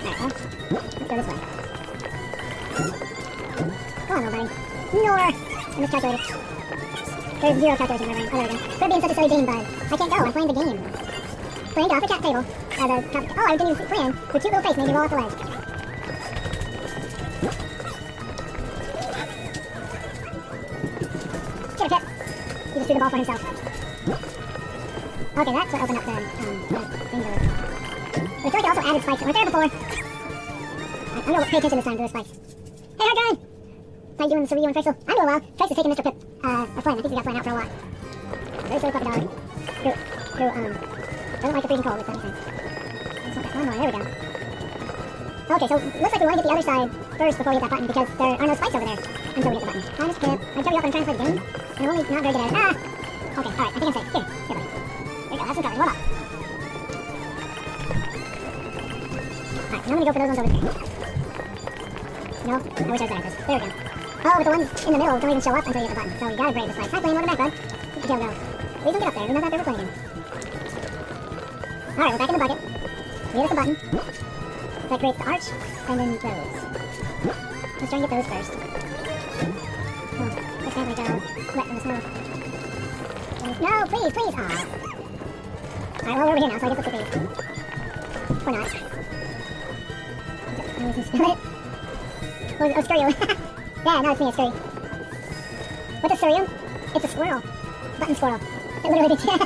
Speaker 1: Alright, well, let's go this way. Nor! I miscalculated. There's zero calculation in my brain. Oh, there we go. Quit being such a silly game, bud. I can't go. I'm playing the game. Playing off the cat table. Uh, the top, oh, I didn't even plan. The cute little face made me roll off the ledge. Get a pip. He just threw the ball for himself. Okay, that's what opened up the, um, the thing I feel like they also added spikes. Weren't there before? I, I'm gonna pay attention this time to the spikes. How you doing, Sir and Facial? I'm doing well. Trace is taking Mr. Pip, uh, or Flynn. I think he got Flynn out for a while. Very silly puppy dog. Who, who, um, doesn't like the freezing cold, if that makes sense. Not. There we go. Okay, so looks like we want to get the other side first before we get that button because there are no spikes over there until we get the button. Hi, Mr. Pip. I'm Toby up and trying to play the game, and I'm only not very good at it. Ah! Okay, alright, I think I'm safe. Here, here, buddy. There we go, have some coverage. Warm up. Alright, now I'm gonna go for those ones over there. No? I wish I was better at this. There we go. Oh, but the ones in the middle don't even show up until you hit the button, so you gotta brave the spikes. Hi, Flame, welcome back, bud. Okay, go. Please don't get up there. We're not that there for playing. Alright, we're back in the bucket. We hit the button. That creates the arch, and then those. Let's try and get those first. Oh, this family go wet in the snow. No, please, please! Ah. Aw. Alright, well, we're over here now, so I guess let's get these. Or not. I was smell it. Oh, oh, scurry. Yeah, no, it's me, it's scurry. What's a scurry? It's a squirrel. Button squirrel. It literally did.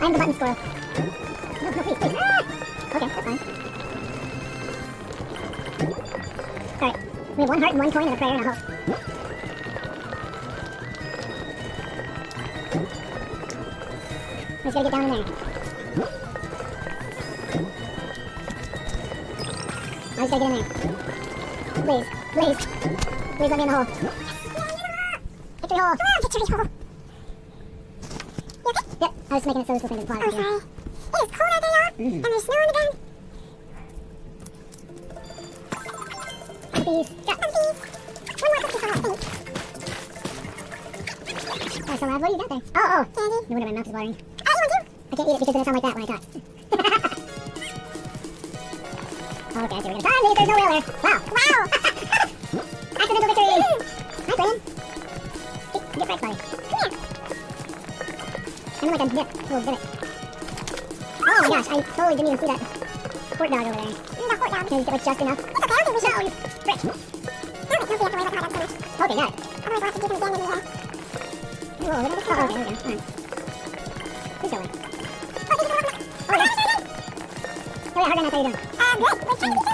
Speaker 1: I'm the button squirrel. No, no, please, please. Ah! Okay, that's fine. Alright. We have one heart and one coin and a prayer and a hope. We just gotta get down in there. I just gotta get in there. Please, please. Please let me in the hole. Victory hole!
Speaker 2: Come on, victory hole. You okay?
Speaker 1: Yep, I was making it so this was gonna be
Speaker 2: Oh, sorry. It is cold out there, y'all.
Speaker 1: Mm.
Speaker 2: And there's snow on the ground.
Speaker 1: Puppies.
Speaker 2: Got some bees. One more cookie for us, thanks.
Speaker 1: Oh, so loud. What do you got there? Oh, oh.
Speaker 2: Candy.
Speaker 1: No wonder my mouth is watering.
Speaker 2: Oh, you want to?
Speaker 1: I can't eat it because it'll sound like that when I talk. okay, I we're gonna die. Maybe there's no whale there. Wow.
Speaker 2: Wow.
Speaker 1: Accidental victory. Hi, Flynn. Get, get right, buddy.
Speaker 2: Come here.
Speaker 1: I'm like a nip. Little divot. Oh my gosh, I totally didn't even see that court dog over there.
Speaker 2: Mm, The hot dog.
Speaker 1: Can you get like just enough?
Speaker 2: It's okay, I don't we should.
Speaker 1: No, you.
Speaker 2: I don't have to worry about the hot so much.
Speaker 1: Okay, got it.
Speaker 2: Otherwise, we'll have to do some damage in here.
Speaker 1: Whoa, look at this. Oh, okay, there we go. Alright. Who's going?
Speaker 2: Oh, you go up?
Speaker 1: Oh, yeah. Oh, yeah, hard enough. How you doing?
Speaker 2: Uh, good. We're trying to do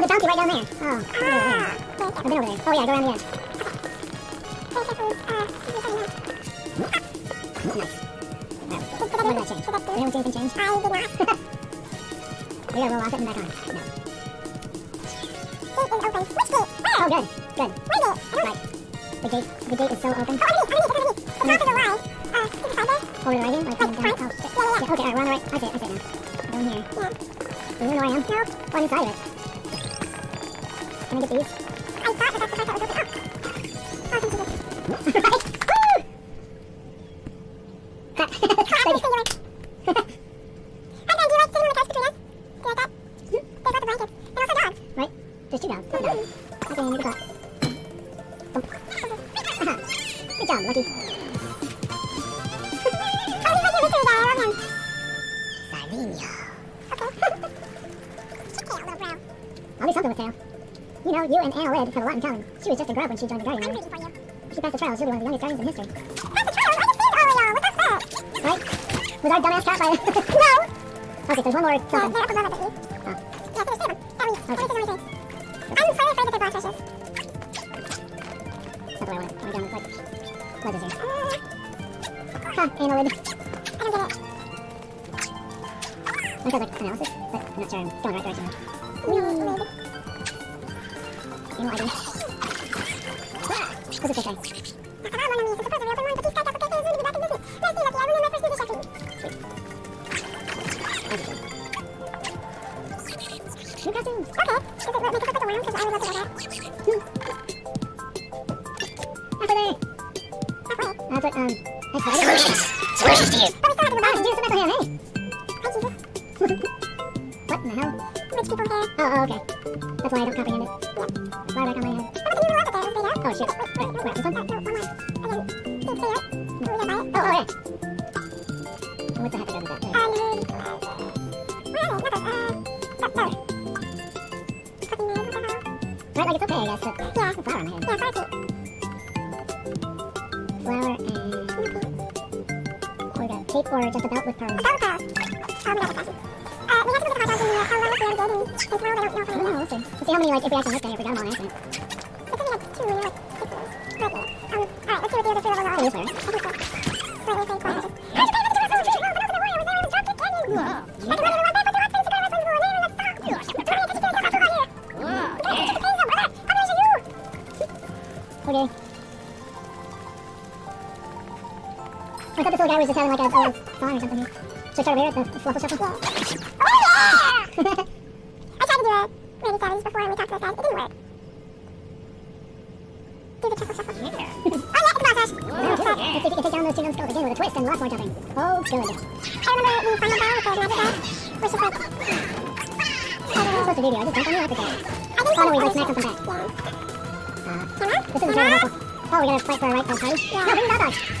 Speaker 1: Oh, the donkey right down there. Oh, I've been over there.
Speaker 2: Ah. Wait,
Speaker 1: I've been over there. Oh, yeah, go around the edge.
Speaker 2: Very carefully. Uh, see if there's anything
Speaker 1: Nice. Alright, what did change?
Speaker 2: Did?
Speaker 1: Anyone see anything change?
Speaker 2: I did not.
Speaker 1: We gotta roll off it and back on. No.
Speaker 2: Gate is open. Which gate? Where?
Speaker 1: Oh, good. Good.
Speaker 2: What gate? I don't
Speaker 1: Right. The gate, the gate is so open.
Speaker 2: Oh, underneath, underneath, underneath. The top is a Y. Uh, to the side there.
Speaker 1: Over the right here? Like,
Speaker 2: Like,
Speaker 1: down, oh, shit.
Speaker 2: Yeah, yeah, yeah.
Speaker 1: Yeah, okay, alright, we're on the right. See it, see it now. Down here.
Speaker 2: Yeah.
Speaker 1: Do you know where I am?
Speaker 2: No.
Speaker 1: Oh, I'm inside of it. Can I get these?
Speaker 2: I thought that that's the part that was open. Oh. Oh, thank
Speaker 1: She was just a grub when she joined the Guardian
Speaker 2: I'm rooting for you.
Speaker 1: She passed the trials, She'll be one of the youngest Guardians in history.
Speaker 2: That's the trial. I just saved all y'all. What the fuck?
Speaker 1: Right? Was our dumbass caught by...
Speaker 2: No.
Speaker 1: okay, there's one more
Speaker 2: Yeah,
Speaker 1: something.
Speaker 2: they're up above it, but you.
Speaker 1: Oh.
Speaker 2: Yeah, three of them. At least.
Speaker 1: Okay.
Speaker 2: At least there's only three. I'm afraid that they're black.
Speaker 1: That's what I wanted. I'm down with like... Ledges here.
Speaker 2: Uh!
Speaker 1: Anna
Speaker 2: I don't get it.
Speaker 1: One says like analysis, but I'm not sure I'm going the right direction.
Speaker 2: No
Speaker 1: just having like a, a song or something. Should I try to it? The fluffle shuffle?
Speaker 2: Oh, yeah! I tried to do it maybe sevens before and we talked to those guys. It didn't work. Do the shuffle. Yeah. oh, yeah, it's a process.
Speaker 1: Let's see if you can take down those two gnome skulls again with a twist and lots more jumping. Oh, good.
Speaker 2: I remember the final battle with the magic guy. Was just like, I don't know.
Speaker 1: supposed to do? I just jump on you after that.
Speaker 2: I think
Speaker 1: Oh, no, we like smack something back.
Speaker 2: Yeah.
Speaker 1: Uh,
Speaker 2: Can I?
Speaker 1: this isn't
Speaker 2: I?
Speaker 1: helpful. Oh, we gotta fight for a right to the party?
Speaker 2: Yeah.
Speaker 1: No, bring the dog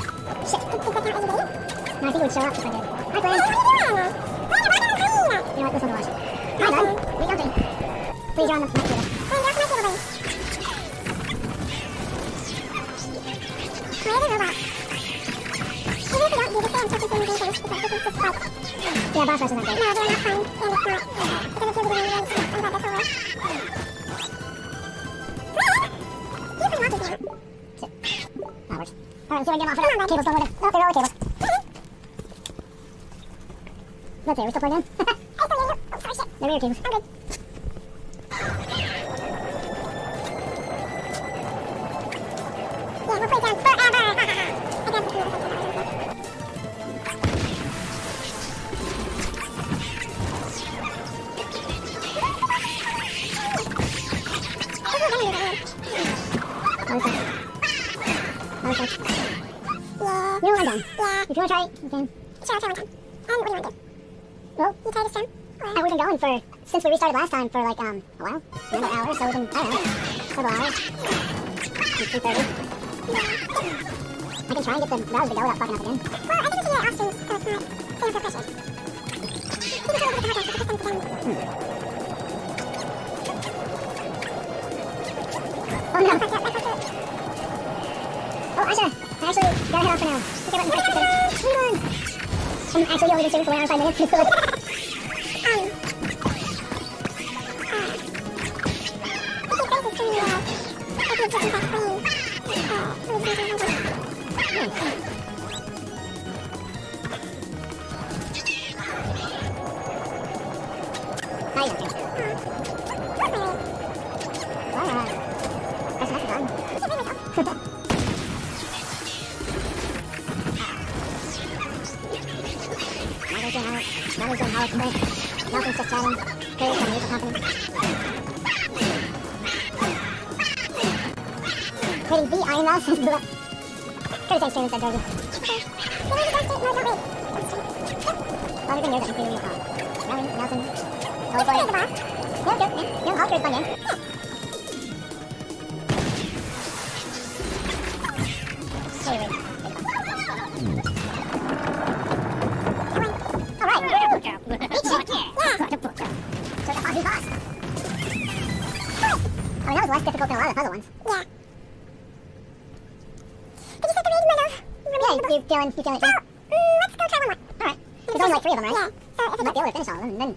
Speaker 1: Yeah.
Speaker 2: You
Speaker 1: what done.
Speaker 2: Yeah.
Speaker 1: If you wanna try it, you can.
Speaker 2: Sure, I'll try one time. And what do you want to do?
Speaker 1: Well,
Speaker 2: You try this time? Or-
Speaker 1: and we've been going for, since we restarted last time, for like, um, a while. Another hour, so we can, I don't know, several hours. It's 2.30. I can try and get the browser to go without fucking up again.
Speaker 2: Well, I think we should get it off soon, so it's not feeling so pressured. You can try to look the hot dogs, but this one's down.
Speaker 1: Oh no! Oh, Asha! I actually gotta head off for now. Click that button first. Come on! I'm actually only been streaming for one hour and five minutes.
Speaker 2: Um. Uh. This is great, it's doing, uh, like we've just been playing, uh, Luigi's Mansion Hunter.
Speaker 1: I Well, we've been here, but we really call. Nelly, Nelson.
Speaker 2: You
Speaker 1: Oh,
Speaker 2: can read
Speaker 1: boy.
Speaker 2: the boss.
Speaker 1: Yeah, good. All good fun game.
Speaker 2: ở Bình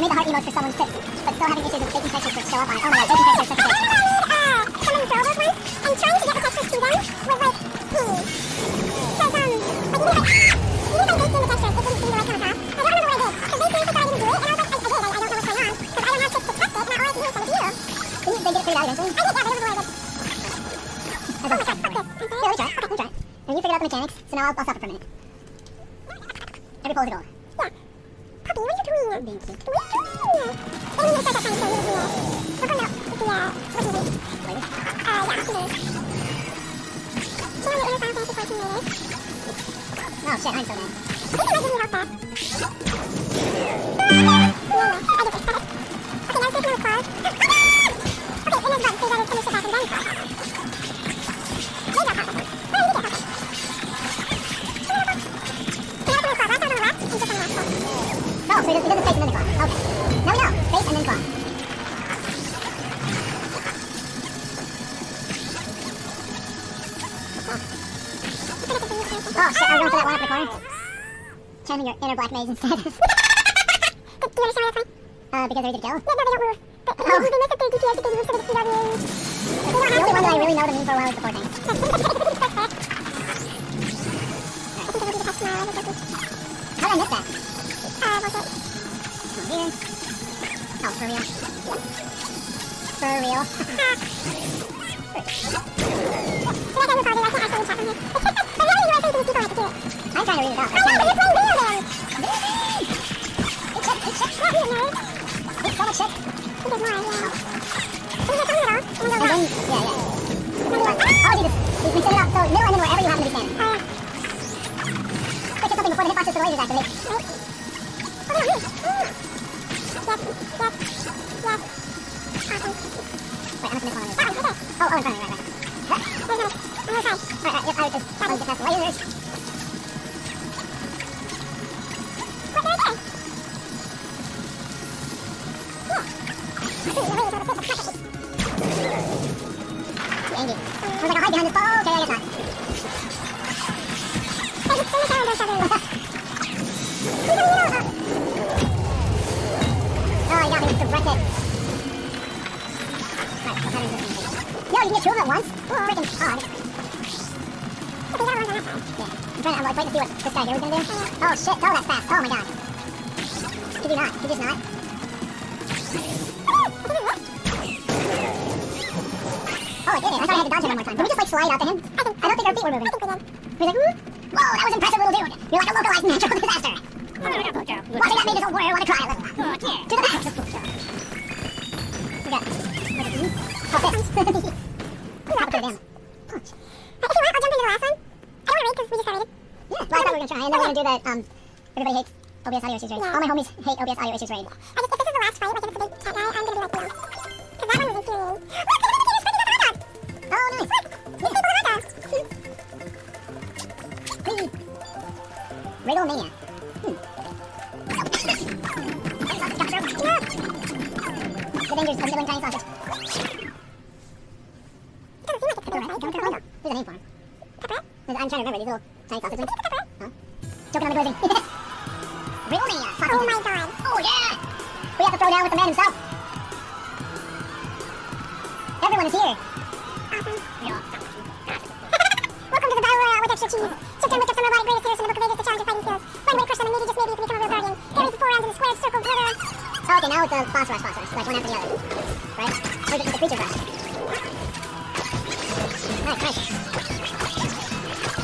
Speaker 2: You
Speaker 1: made the heart emote for someone's tits, but still having issues with taking pictures which show up on it. Oh my god, taking pictures such a bitch.
Speaker 2: I made uh, some girl once, and trying to get the pictures to them was like, hmm. Because, um, like, even if I, even if I baked in the pictures, it didn't seem to like come across. I don't remember what I did, because they seriously thought I didn't do it, and I was like, I, I did, I, I don't know what's going on, because I don't have tricks to test it, and I always knew some of you.
Speaker 1: They, they did it pretty well eventually.
Speaker 2: I did, yeah, but it was really
Speaker 1: good.
Speaker 2: oh my god, fuck this.
Speaker 1: Okay, let
Speaker 2: me
Speaker 1: try it. Okay, let me try it. And you figured out the mechanics, so now I'll, I'll stop it for a minute. Every poll is a goal.
Speaker 2: Yeah. Puppy, what are you doing? Thank you. Okay. Oh, so
Speaker 1: he doesn't, he doesn't face and then claw. Okay. on. Oh shit, I was going for that one up in the corner. Channeling your inner black maze instead
Speaker 2: do, you understand why that's funny?
Speaker 1: Uh, because they're easy to kill?
Speaker 2: Yeah, no, they don't move. Oh. they up their move. The
Speaker 1: only one that I really know the meme for a while is the
Speaker 2: Fortnite.
Speaker 1: How did I miss that?
Speaker 2: Uh, bullshit.
Speaker 1: Over here. Oh, for real. For real. OBS with the man himself. Everyone is here.
Speaker 2: Welcome to the Battle Royale with extra cheese. And with some robotic greatest heroes from the Book of Ages to challenge your fighting skills. One way to crush them and maybe just maybe you can become a real guardian. Ready four rounds in a squared circle glitter.
Speaker 1: Oh, okay, now it's a boss rush, boss rush. Like one after the other. Right? Or is it just a creature rush? Nice, nice.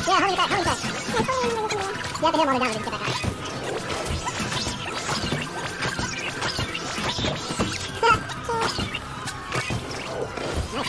Speaker 1: Yeah, how many attack? How many attack?
Speaker 2: Yeah, totally in the video.
Speaker 1: You have to hit him on the down to get back up.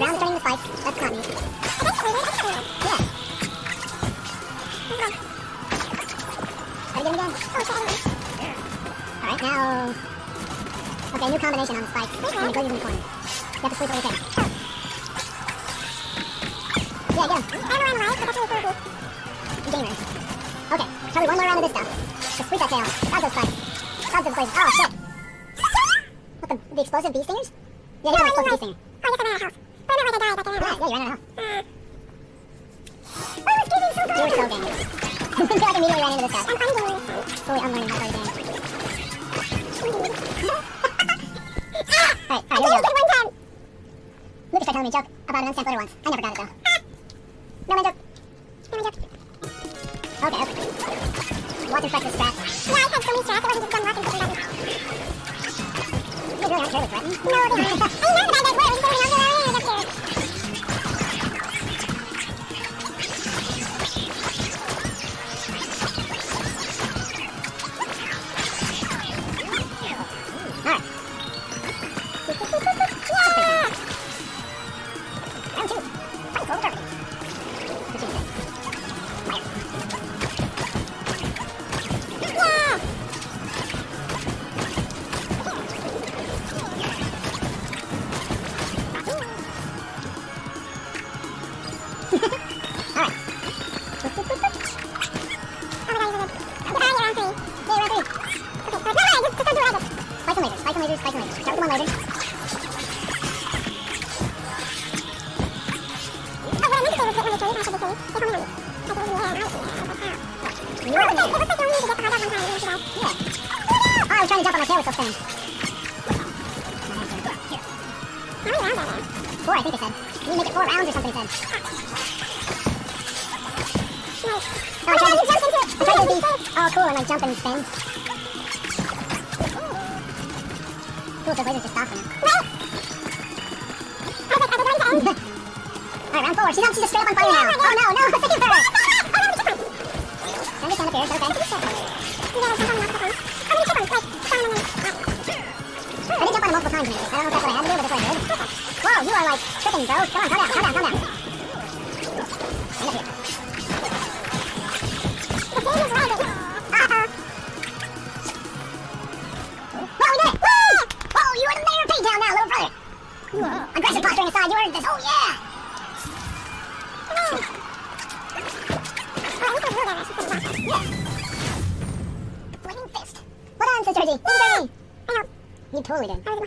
Speaker 1: ground is turning to spikes. That's not
Speaker 2: eventually.
Speaker 1: Yeah.
Speaker 2: Go.
Speaker 1: Get him again.
Speaker 2: Oh.
Speaker 1: Alright, now... Okay, new combination on the spikes. And the glazes in the corner. You have to sleep you can. Yeah, get him.
Speaker 2: Know why, but that's really cool.
Speaker 1: You gamers. Okay, probably one more round of this stuff. Just sweep that tail. Dodge those spikes. Dodge those blazes. Oh, shit. What, the, the explosive bee stingers? Yeah, here's an explosive bee stinger. Cool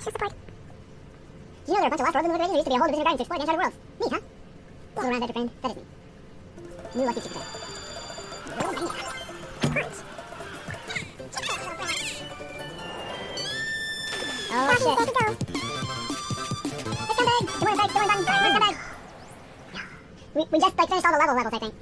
Speaker 1: Thanks for
Speaker 2: support.
Speaker 1: Do you know there are a bunch of lost worlds in the wood region? There used to be a whole division of gardens to explore the entire world? Me, huh? Puzzle around, Friend. That is. New lucky
Speaker 2: chicken.
Speaker 1: Oh, shit.
Speaker 2: Come back. Come
Speaker 1: on, back. Come on, back. Come on, back.
Speaker 2: We, we just, like, finished all the level levels, I think.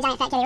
Speaker 2: giant fat
Speaker 1: kid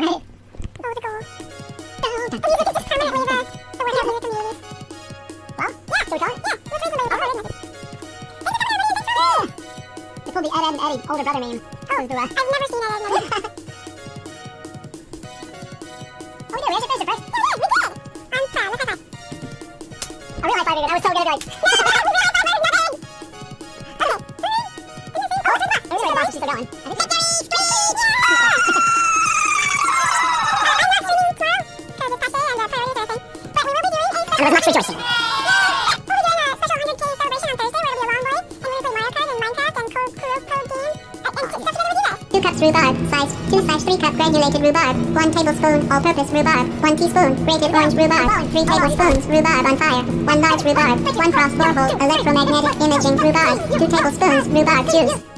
Speaker 1: 1 teaspoon, grated orange rhubarb, 3 tablespoons, rhubarb on fire, 1 large rhubarb, 1 frost marble. electromagnetic imaging rhubarb, 2 tablespoons, rhubarb juice.